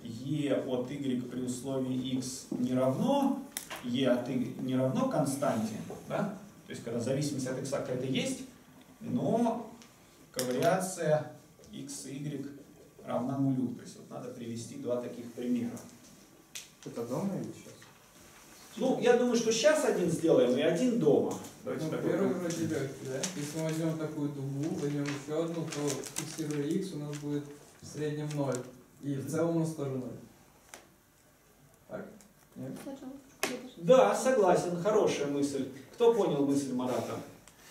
e от y при условии x не равно e от y не равно константе, да? то есть когда зависимость от x какая-то есть, но ковариация x и y равна нулю. То есть вот надо привести два таких примера. Это дома или сейчас? Ну, я думаю, что сейчас один сделаем и один дома. Давайте Ну, так первый вот. вроде легкий, да? Если мы возьмем такую дугу, возьмем еще одну, то фиксируя x у нас будет в среднем 0. И в целом у нас тоже 0. Так? Нет? Да, согласен, хорошая мысль. Кто понял мысль Марата?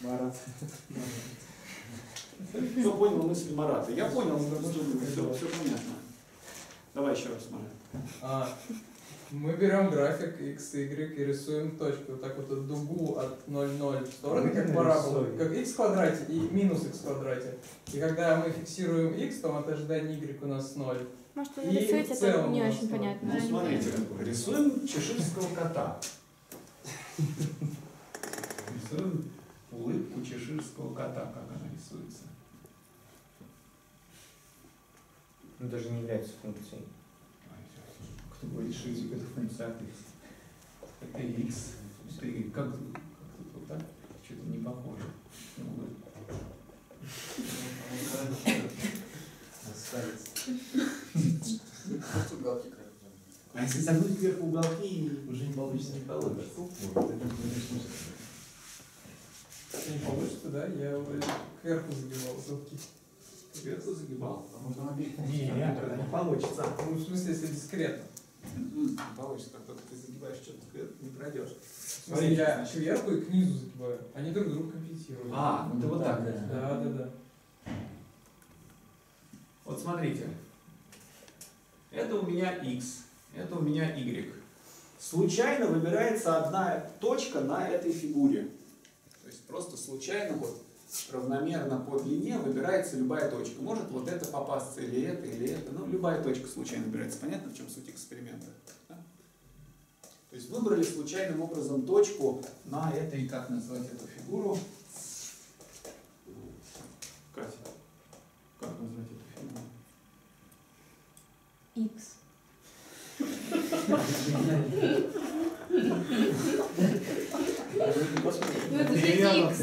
Марат. Кто понял мысль Марата? Я понял, все, все понятно. Давай еще раз, Марат. А, мы берем график x, y и рисуем точку. Вот так вот эту дугу от 0, 0 в стороны, как параболу, как x в квадрате и минус x в квадрате. И когда мы фиксируем x, то от ожидания y у нас 0. Может, вы нарисуете, это не очень понятно. Ну, смотрите, рисуем чеширского кота. Рисуем улыбку чеширского кота, как она рисуется. Ну, даже не является функцией. Кто будет решить эту функцию от x? Это x, это y. Как, как тут вот так? Что-то не похоже. Ну, вот. А если загнуть кверху уголки, уже не получится не получится. Не получится, да? Я кверху загибал уголки. Кверху загибал. Не, не получится. Ну, в смысле, если дискретно. Не получится, как только ты загибаешь что-то кверху, не пройдешь. Смысле, я кверху и к низу загибаю. Они друг друга компенсируют. А, ну ты вот так. Да, да, да. Вот смотрите. Это у меня x, это у меня y. Случайно выбирается одна точка на этой фигуре. То есть просто случайно вот равномерно по длине выбирается любая точка. Может вот это попасться или это, или это. Ну, любая точка случайно выбирается. Понятно, в чем суть эксперимента? Да? То есть выбрали случайным образом точку на этой, как назвать эту фигуру? Катя, как назвать эту фигуру? X. Ну это же X.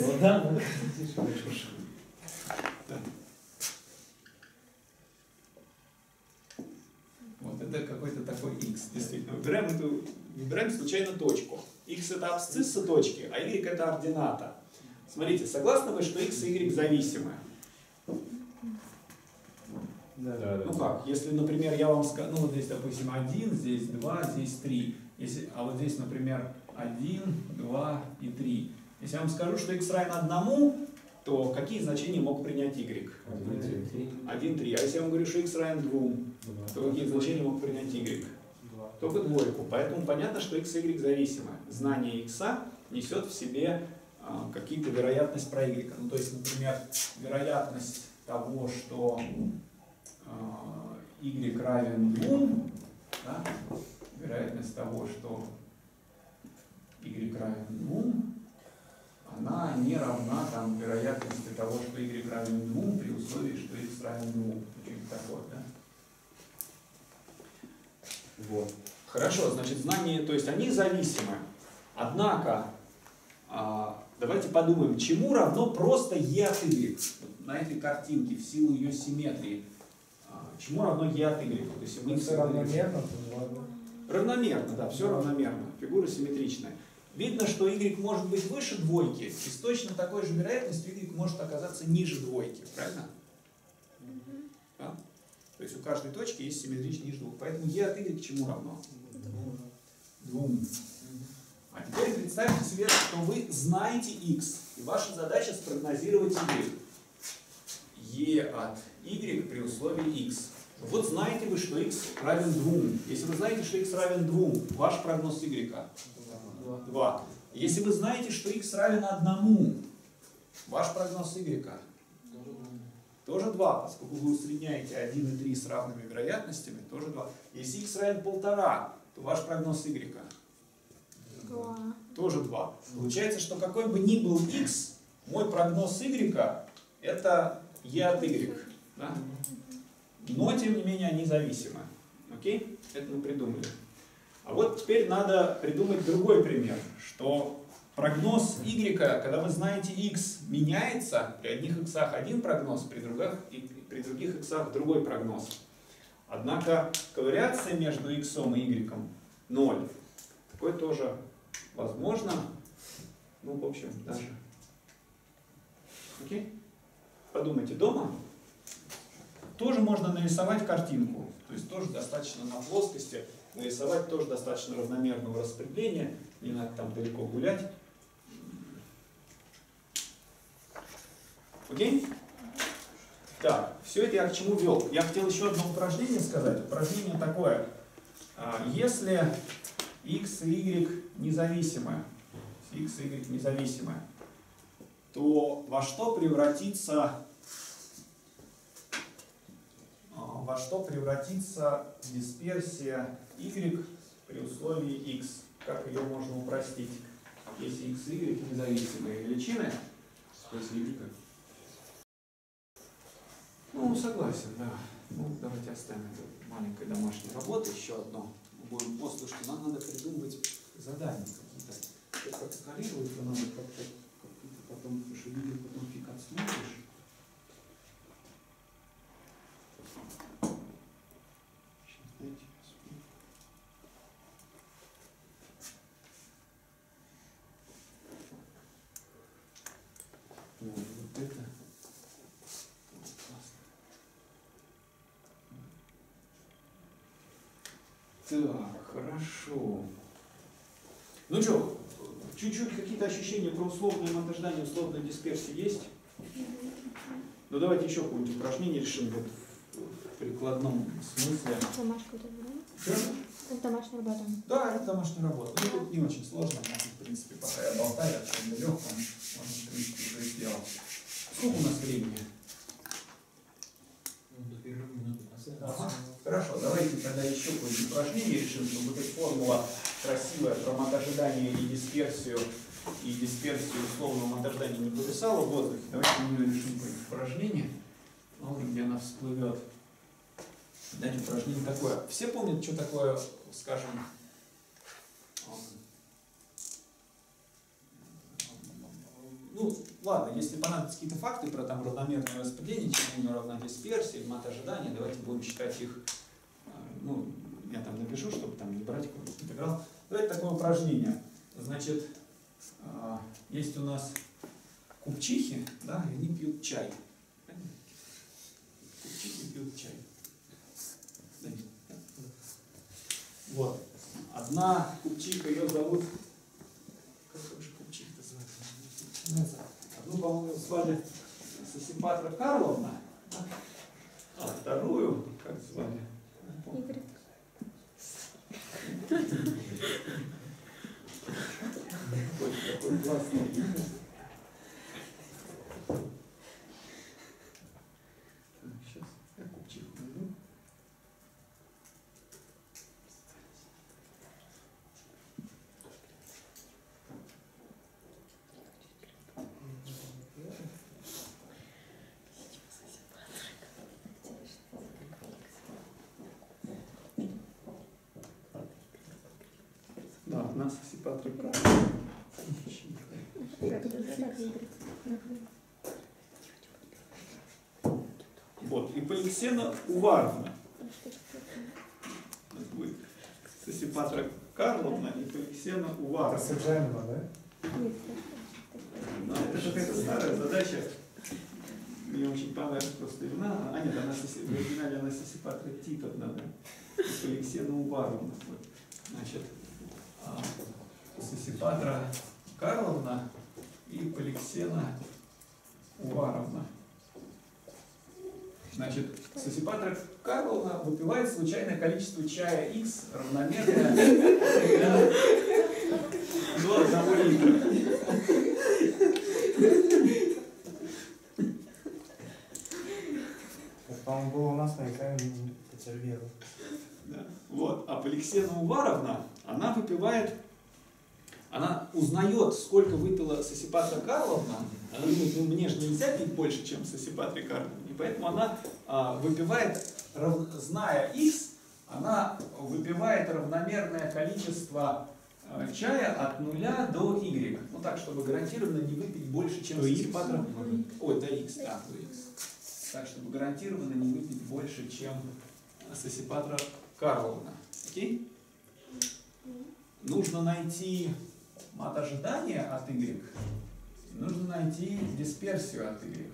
Вот это какой-то такой x, действительно. Выбираем, эту, выбираем случайно точку. x это абсцисса точки, а y это ордината. Смотрите, согласны вы, что x и y зависимы? Да, да. Ну как, если, например, я вам скажу, ну вот здесь, допустим, 1, здесь 2, здесь 3. Если, а вот здесь, например, 1, 2 и 3. Если я вам скажу, что x равен 1, то какие значения мог принять y? 1, 3. А если я вам говорю, что x равен 2, то какие значения мог принять y? Только двойку. Поэтому понятно, что x и y зависимы. Знание x несет в себе а, какие-то вероятность про y. Ну, то есть, например, вероятность того, что а, y равен 2, да? вероятность того, что y равен 2, она не равна там, вероятности того, что y равен 2 при условии, что x равен 2. Что-нибудь такое, да? Вот. Хорошо, значит, знания, то есть они зависимы. Однако, а, давайте подумаем, чему равно просто e от y Вот на этой картинке в силу ее симметрии. А, чему равно e от y? Вот если мы Все равномерно, то. Равномерно, да, все равномерно. Фигура симметричная. Видно, что y может быть выше двойки, и с точно такой же вероятностью y может оказаться ниже двойки, правильно? Да? То есть у каждой точки есть симметричный ниже двух. Поэтому e от y к чему равно? Двум. Представьте себе, что вы знаете x, и ваша задача спрогнозировать y. e от y при условии x. Вот знаете вы, что x равен 2. Если вы знаете, что x равен 2, ваш прогноз y 2. Если вы знаете, что x равен 1, ваш прогноз y тоже 2, поскольку вы усредняете 1 и 3 с равными вероятностями, тоже 2. Если x равен 1,5, то ваш прогноз y Два. тоже 2. Получается, что какой бы ни был x, мой прогноз y это e от y. Да? Но, тем не менее, они зависимы. Окей? Это мы придумали. А вот теперь надо придумать другой пример, что прогноз y, когда вы знаете x, меняется, при одних x один прогноз, при других, при других x другой прогноз. Однако корреляция между x и y 0. Такое тоже возможно. Ну, в общем, даже. Окей? Подумайте дома. Тоже можно нарисовать картинку. То есть тоже достаточно на плоскости. Нарисовать тоже достаточно равномерного распределения. Не надо там далеко гулять. Окей? Так, все это я к чему вел? Я хотел еще одно упражнение сказать. Упражнение такое. А, Если x и y независимы, x и y независимы, то во что превратится а, во что превратится дисперсия y при условии x? Как ее можно упростить? Если x и y независимые величины, Игоря. Ну, согласен, да. Ну, давайте оставим это маленькой домашней работы еще одно. Будем, о, слушайте, нам надо придумывать задания какие-то. Что протоколировать, то надо как-то какие-то потом, потому что видео потом фиг отсмотришь. Сейчас, дайте я вспомню. Вот, вот это. Вот, классно. Так, хорошо. Ну что, чуть-чуть какие-то ощущения про условное монтаждание, условной дисперсии есть? Ну давайте еще какое-нибудь упражнение решим вот в, прикладном смысле. Это, Что? да? Это домашняя работа. Да, это домашняя работа. Ну, тут не очень сложно, в принципе, пока я болтаю, чем легком, можно, в принципе, уже сделать. Сколько у нас времени? Ага. Хорошо, давайте тогда еще какое-нибудь упражнение решим, чтобы формула красивая про мотожидание и дисперсию, и дисперсию условного мотождания не повисала в воздухе. Давайте мы решим какое-нибудь упражнение, ну, где она всплывет. Дайте упражнение такое. Все помнят, что такое, скажем, ну, ладно, если понадобятся какие-то факты про там равномерное распределение, чему равна дисперсия, мат ожидания, давайте будем считать их, э, ну, я там напишу, чтобы там не брать какой-то интеграл. Давайте такое упражнение. Значит, э, есть у нас купчихи, да, и они пьют чай. Купчихи пьют чай. Вот. Одна купчиха, ее зовут... Как же купчиха называется? Одну, по-моему, звали Сосипатра Карловна, а вторую, как звали? Игорь. Какой, какой классный это? Вот, и Поликсена Уваровна. Это будет Сосипатра Карловна и Поликсена Это Уваровна. с экзамена, да? Ну, это же какая-то старая задача. Мне очень понравилась просто имена. А нет, она в оригинале она Сосипатра Титовна, да? И Поликсена Уваровна. Вот. Значит, а, Сосипатра Карловна и Поликсена Уваровна. Значит, Сосипатра Карловна выпивает случайное количество чая X равномерное до одного литра. Это, по-моему, было у нас на экзамене по Церберу. Да. Вот. А Поликсена Уваровна, она выпивает, она узнает, сколько выпила Сосипатра Карловна. Она думает, ну мне же нельзя пить больше, чем Сосипатре Карловне. Поэтому она а, выпивает, зная X, она выпивает равномерное количество а, чая от нуля до Y. Ну так, чтобы гарантированно не выпить больше, чем? Сосипатра. Ой, до X, да, до X. Так, чтобы гарантированно не выпить больше, чем Сосипатра Карловна. Окей? Нужно найти мат ожидания от Y. Нужно найти дисперсию от Y.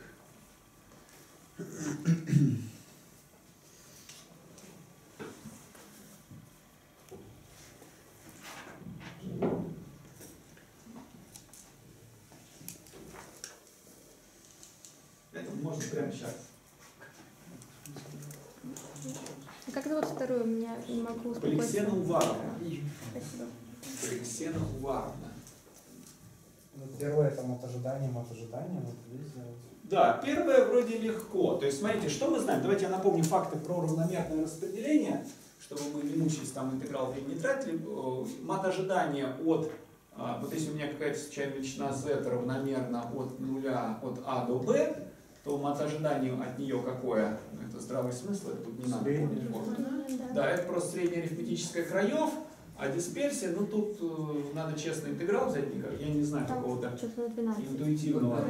Это можно прямо сейчас. А как зовут вторую? У меня не могу успокоиться. Поликсена Уваровна. Спасибо. Поликсена Уваровна. Ну, первое это мат ожидания, мат ожидания, надо здесь. Да, первое вроде легко. То есть, смотрите, что мы знаем? Давайте я напомню факты про равномерное распределение, чтобы мы не мучились, там интеграл времени не тратили. Э, Мат ожидания от, а, вот если у меня какая-то случайная величина z равномерна от нуля, от а до b, то мотожидание от нее какое? Ну, это здравый смысл, это тут не надо помнить. Да, это просто средняя арифметическая краев, а дисперсия, ну тут э, надо честно интеграл взять, никак, я не знаю какого-то что-то на 12. интуитивного.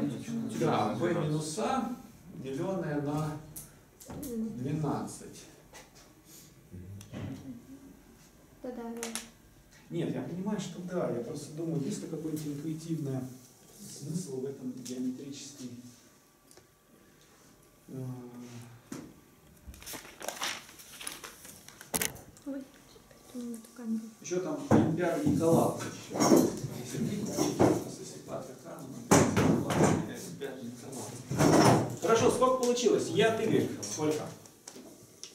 Да, b минус а, деленное на М, 12. Да, да, да. Нет, я понимаю, что да, я просто думаю, есть ли какой-нибудь интуитивный смысл в этом геометрический. э, Ой, поэтому эту камеру. Еще там Олимпиада Николаевич. Хорошо, сколько получилось? Я от Y. Сколько?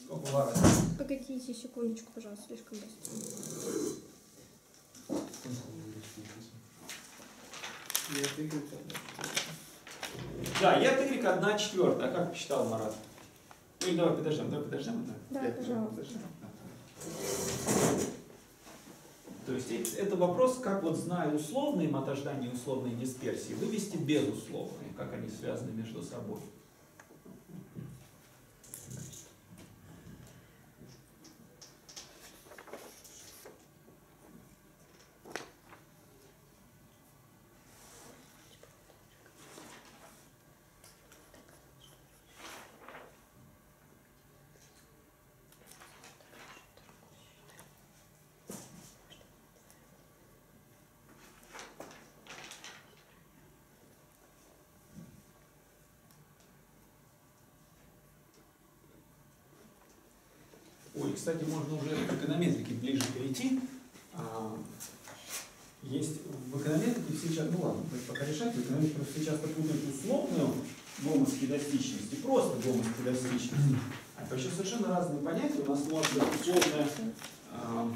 Сколько вара? Погодите секундочку, пожалуйста, слишком быстро. Я Да, я от Y одна четвертая. А как посчитал Марат? Ну давай подождем, давай подождем. Да, минут пожалуйста. подождем. То есть э- это вопрос, как вот зная условные мотождания и условные дисперсии, вывести безусловные, как они связаны между собой. Ой, кстати, можно уже к эконометрике ближе перейти. А, Есть в эконометрике все часто, ну ладно, пока решать, в эконометрике просто все часто путают условную гомосхедастичность и просто гомосхедастичность. А это вообще совершенно разные понятия. У нас может быть условная а,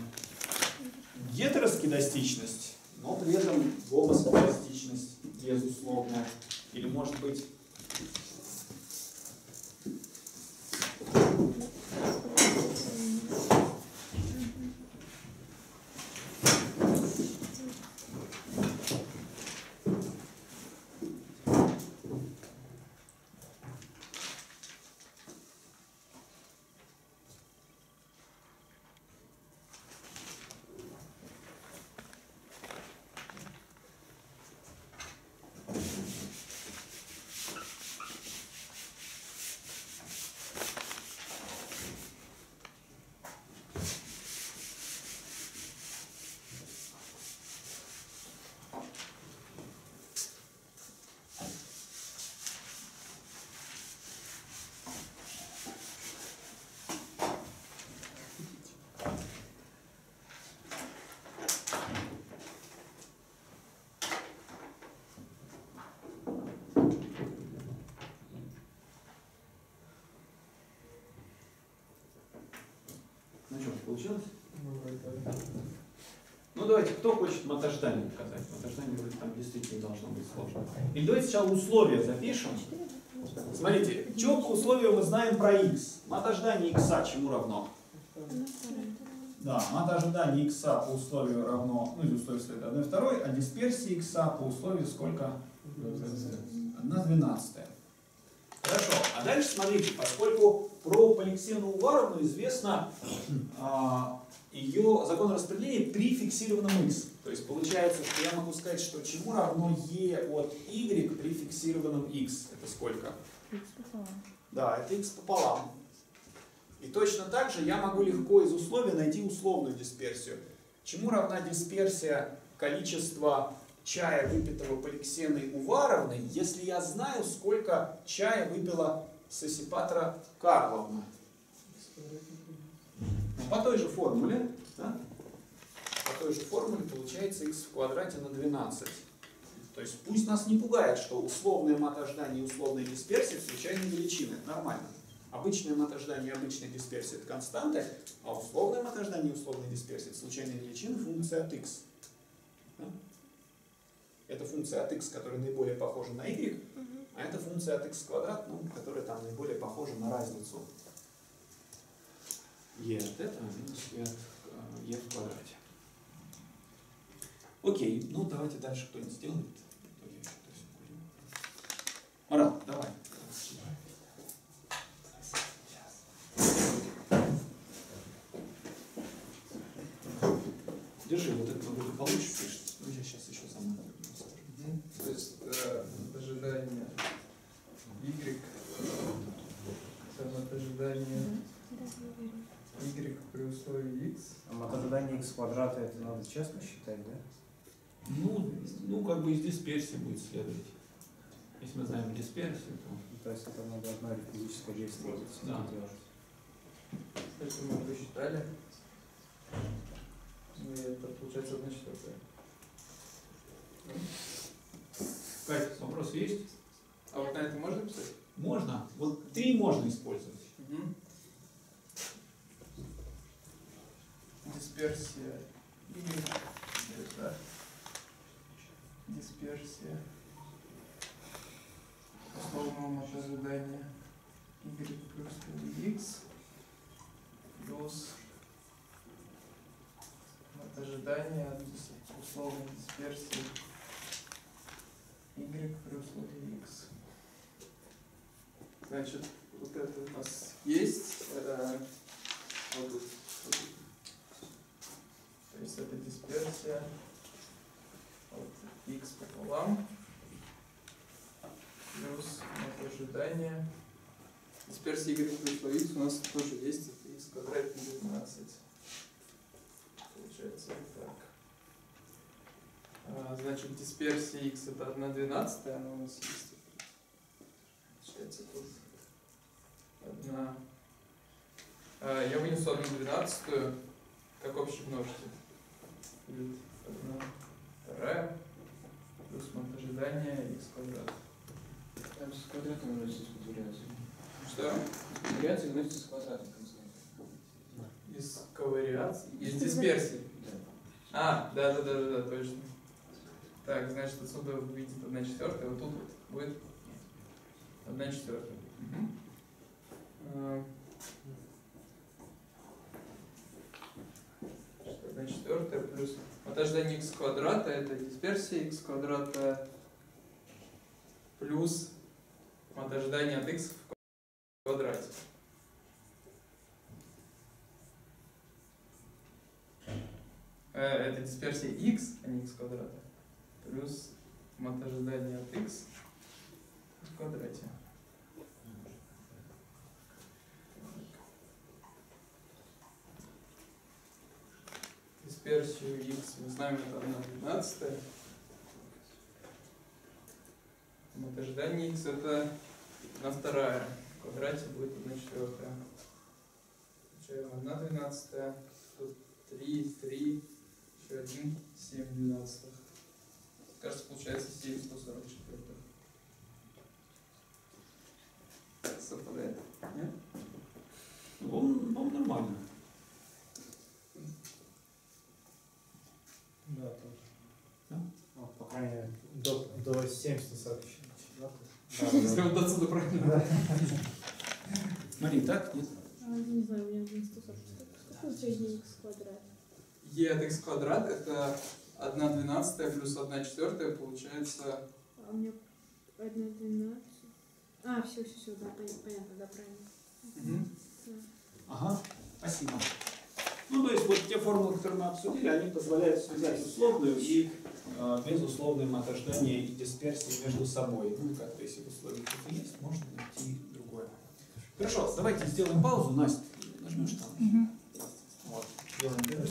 гетероскедастичность, но при этом гомосхедастичность безусловная. Или может быть Ну что, получилось? Ну давайте, кто хочет мотождание показать? Мотождание вроде там действительно должно быть сложно. Или давайте сначала условия запишем. Смотрите, четко условия мы знаем про x. Мотождание x чему равно? Да, мотождание x по условию равно, ну или условие стоит 1 второй, а дисперсия x по условию сколько? 1 двенадцатая. Хорошо, а дальше смотрите, поскольку про Поликсену Уваровну известно *clears throat* а, ее закон распределения при фиксированном x. То есть получается, что я могу сказать, что чему равно e от y при фиксированном x. Это сколько? Да, это x пополам. И точно так же я могу легко из условия найти условную дисперсию. Чему равна дисперсия количества чая, выпитого Поликсеной Уваровной, если я знаю, сколько чая выпила Сосипатра Карловна? Ну, по той же формуле, да? по той же формуле получается x в квадрате на 12. То есть пусть нас не пугает, что условное мотождание и условная дисперсия случайные величины. Нормально. Обычное мотождание и обычная дисперсия это константы, а условное мотождание и условная дисперсия это случайные величины функция от x. Да? Это функция от x, которая наиболее похожа на y, а это функция от x квадрат, ну, которая там наиболее похожа на разницу e от этого минус e от э, e в квадрате. Окей, ну давайте дальше кто-нибудь сделает. Марал, давай. Держи, вот это благополучие пишется. Ну, я сейчас еще. Надо честно считать, да? Ну, ну, как бы из дисперсии будет следовать. Если мы знаем дисперсию, то... Ну, То есть это надо одно физическое действие Да. делать. Это мы посчитали. Ну это получается 1 четвертая. Катя, вопросы есть? А вот на это можно писать? Можно. Вот три можно использовать. Дисперсия y. Это дисперсия условного ожидания y плюс x плюс от ожидания от условной дисперсии y условии x. Значит, вот это у нас есть. э, вот вот есть это дисперсия от x пополам плюс от ожидания. Дисперсия y плюс x у нас тоже есть. Это x квадрат на 19. Получается вот так. А, значит, дисперсия x это 1 двенадцатая, она у нас есть. Получается тут 1. А, я вынесу 1 двенадцатую как общий множитель. Будет 1 вторая плюс мат ожидания x квадрат. Там с квадратом выносится из вариации. Что? Вариация выносится с квадратом. Из ковариации? Из дисперсии. Да. А, да, да, да, да, да, точно. Так, значит, отсюда выйдет 1 четвертая, вот тут вот будет 1 четвертая. Мгм. А, что, 1 четвертая плюс от ожидания x квадрата, это дисперсия x квадрата плюс от ожидания от x в квадрате. Э, это дисперсия x, а не x квадрата, плюс мат ожидания от x в квадрате. Дисперсию x мы знаем, это 1 двенадцатая. Мат ожидания x это 1 вторая. В квадрате будет 1 четвертая. Получаем 1 двенадцатая. Тут 3, 3, еще один, 7 двенадцатых. Кажется, получается 7 144. Совпадает. Нет? Ну, по-моему, нормально. Да, тоже. Да? Мере, до, до 70 Если вот отсюда правильно. Смотри, так? Нет? А, Не знаю, у меня один 140. Какой средний x квадрат? e от x квадрат это 1 двенадцатая плюс 1 четвертая получается А у меня 1 12. А, все, все, все, да, пон- понятно, да, правильно. мгм, Да. Ага, спасибо. Ну, то есть вот те формулы, которые мы обсудили, они позволяют связать условную и э, безусловные отождествление и дисперсии между собой. Ну, как-то если в условиях это есть, можно найти другое. Хорошо, давайте сделаем паузу. Настя, нажмешь там. Угу. Вот, делаем